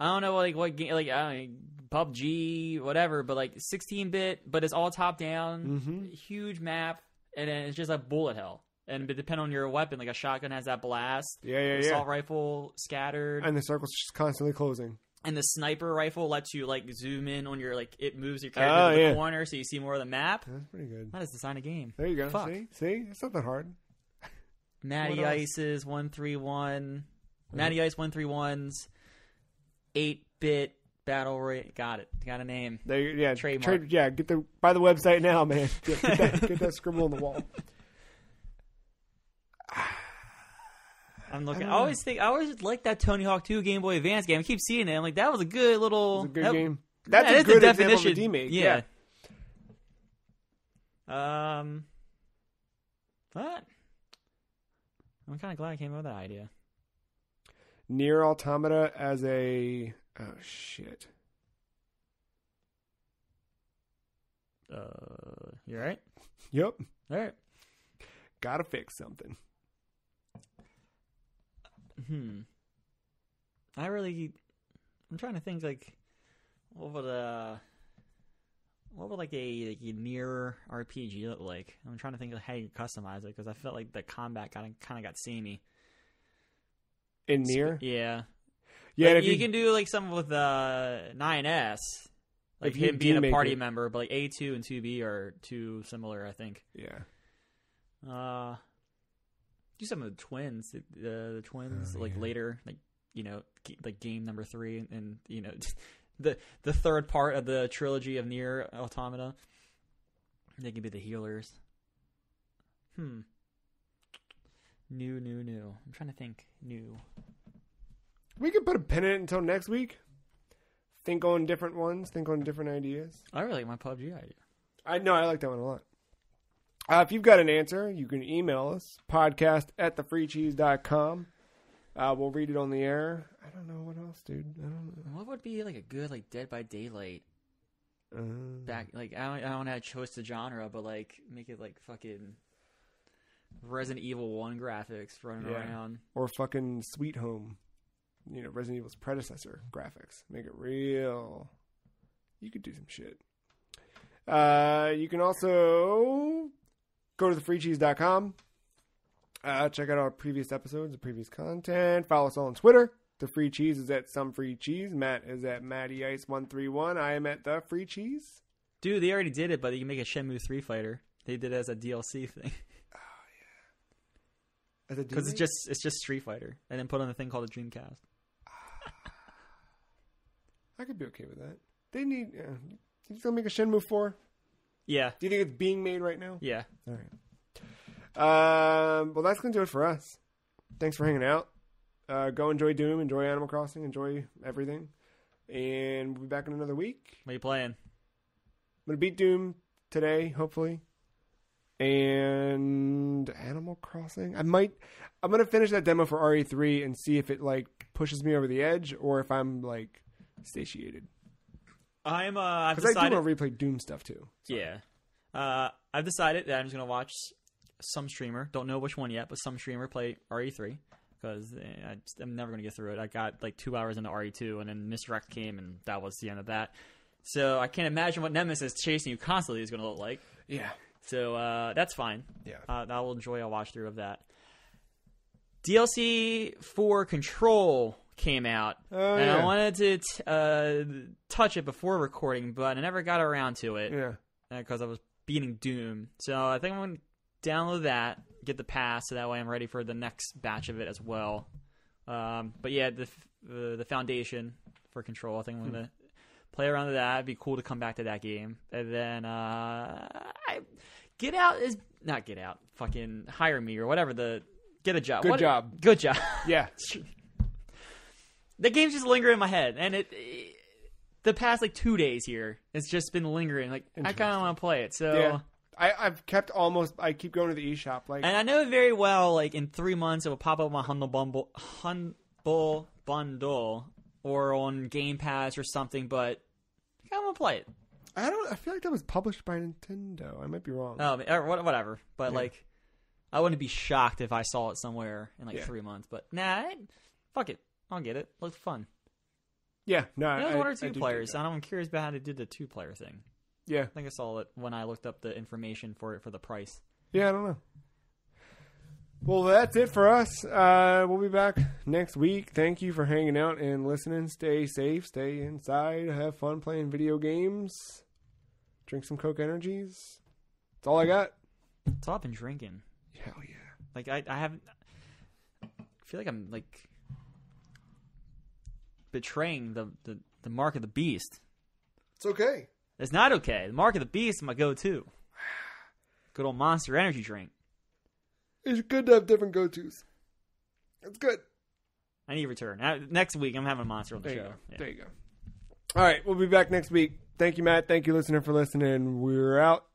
I don't know like what game like I don't know, PUBG, whatever, but like 16 bit, but it's all top down, Mhm. huge map, and then it's just a bullet hell. And but depending on your weapon, like a shotgun has that blast, Yeah, yeah, assault yeah. rifle scattered, And the circle's just constantly closing. and the sniper rifle lets you like zoom in on your like it moves your character Oh, to the yeah. corner so you see more of the map. That's pretty good. That is design a game. There you go. Fuck. See, see, it's not that hard. <laughs> Natty Ice's one three one, Natty Ice one three ones, eight bit battle rate. Got it. Got a name. There, yeah, Trademark. trade- yeah, get the buy the website now, man. <laughs> Get, get that, get that scribble on the wall. <sighs> I'm looking. I, know. always think I always like that Tony Hawk 2 Game Boy Advance game. I keep seeing it. I'm like, that was a good little. A good that- game. That's that a good the example of a definition. remake. Yeah. Um. But I'm kind of glad I came up with that idea. Nier Automata as a oh shit. Uh, you all right? Yep, All right. gotta fix something. Hmm. I really, I'm trying to think like, what would uh, what would like a like a Nier RPG look like? I'm trying to think of how you customize it because I felt like the combat kind of kind of got samey. In Nier, Yeah, yeah, Like, and if you, can do like some with uh 9s, like him being a party it. member, but like A2 and 2B are too similar, I think. yeah, Uh, do some of the twins, the, the twins, Oh, like yeah. later, like you know, like game number three, and you know, <laughs> the the third part of the trilogy of Nier Automata. They can be the healers. Hmm. New, new, new. I'm trying to think. New. We could put a pin in it until next week. Think on different ones. Think on different ideas. I really like my PUBG idea. I know I like that one a lot. Uh, if you've got an answer, you can email us podcast at thefreecheese.com. Uh, we'll read it on the air. I don't know what else, dude. I don't know. What would be like a good like Dead by Daylight Uh, back? Like I don't, I don't have choice to genre, but like make it like fucking Resident Evil One graphics running Yeah. around. or fucking Sweet Home, you know, Resident Evil's predecessor graphics. Make it real. You could do some shit. Uh, you can also go to thefreecheese.com. Uh, check out our previous episodes, the previous content. Follow us all on Twitter. The Free Cheese is at Some Free Cheese. Matt is at Matty Ice one three one. I am at the Free Cheese. Dude, they already did it, but you can make a Shenmue three fighter. They did it as a DLC thing <laughs> Oh yeah. because it's just it's just Street Fighter, and then put on a thing called a Dreamcast. I could be okay with that. They need. Uh, you still make a Shenmue four? Yeah, Do you think it's being made right now? yeah. All right. Um, well, that's going to do it for us. Thanks for hanging out. Uh, go enjoy Doom, enjoy Animal Crossing, enjoy everything. And we'll be back in another week. What are you playing? I'm going to beat Doom today, hopefully. And Animal Crossing. I might. I'm going to finish that demo for RE3 and see if it, like, pushes me over the edge or if I'm, like, satiated. I'm uh, I've Because I do decided. want to replay Doom stuff, too. Yeah. Uh, I've decided that I'm just gonna watch some streamer. Don't know which one yet, but some streamer play RE3 because I just, I'm never gonna get through it. I got like two hours into RE2, and then Mr. X came, and that was the end of that. So I can't imagine what Nemesis chasing you constantly is gonna look like. Yeah. So uh, that's fine. Yeah. Uh, I will enjoy a watch through of that. DLC for Control came out, Oh, and yeah. I wanted to t- uh, touch it before recording, but I never got around to it Yeah. because I was beating Doom. So I think I'm going to download that, get the pass, so that way I'm ready for the next batch of it as well. Um, but yeah, the f- uh, the foundation for Control, I think I'm going to play around with that. It'd be cool to come back to that game. And then uh, I, Get Out is not Get Out, fucking hire me or whatever the get a job. Good What- job. Good job. Yeah. <laughs> the game's just lingering in my head, and it, it- the past like two days here, it's just been lingering. Like I kind of want to play it, so. Yeah. I, I've kept almost. I keep going to the eShop. Like, And I know very well, like in three months, it will pop up on my Humble Bumble, Humble Bundle or on Game Pass or something. But I kinda want to play it. I don't. I feel like that was published by Nintendo. I might be wrong. Um, whatever. But Yeah. like, I wouldn't be shocked if I saw it somewhere in like Yeah. three months. But nah, fuck it, I'll get it. Looks fun. Yeah, no, It was I, one or two dig players, and I'm curious about how they did the two player thing. Yeah, I think I saw it when I looked up the information for it for the price. yeah, I don't know. Well, that's it for us. Uh, we'll be back next week. Thank you for hanging out and listening. Stay safe, stay inside, have fun playing video games, drink some Coke Energies. That's all I got. That's all I've been drinking. Hell yeah. Like I, I haven't. I feel like I'm like betraying the, the the mark of the beast. It's okay. It's not okay. The mark of the beast is my go-to. <sighs> Good old Monster Energy drink. It's good to have different go tos. It's good. I need a return. Uh, next week, I'm having a Monster on the There you show. go. Yeah. There you go. All right, we'll be back next week. Thank you, Matt. Thank you, listener, for listening. We're out.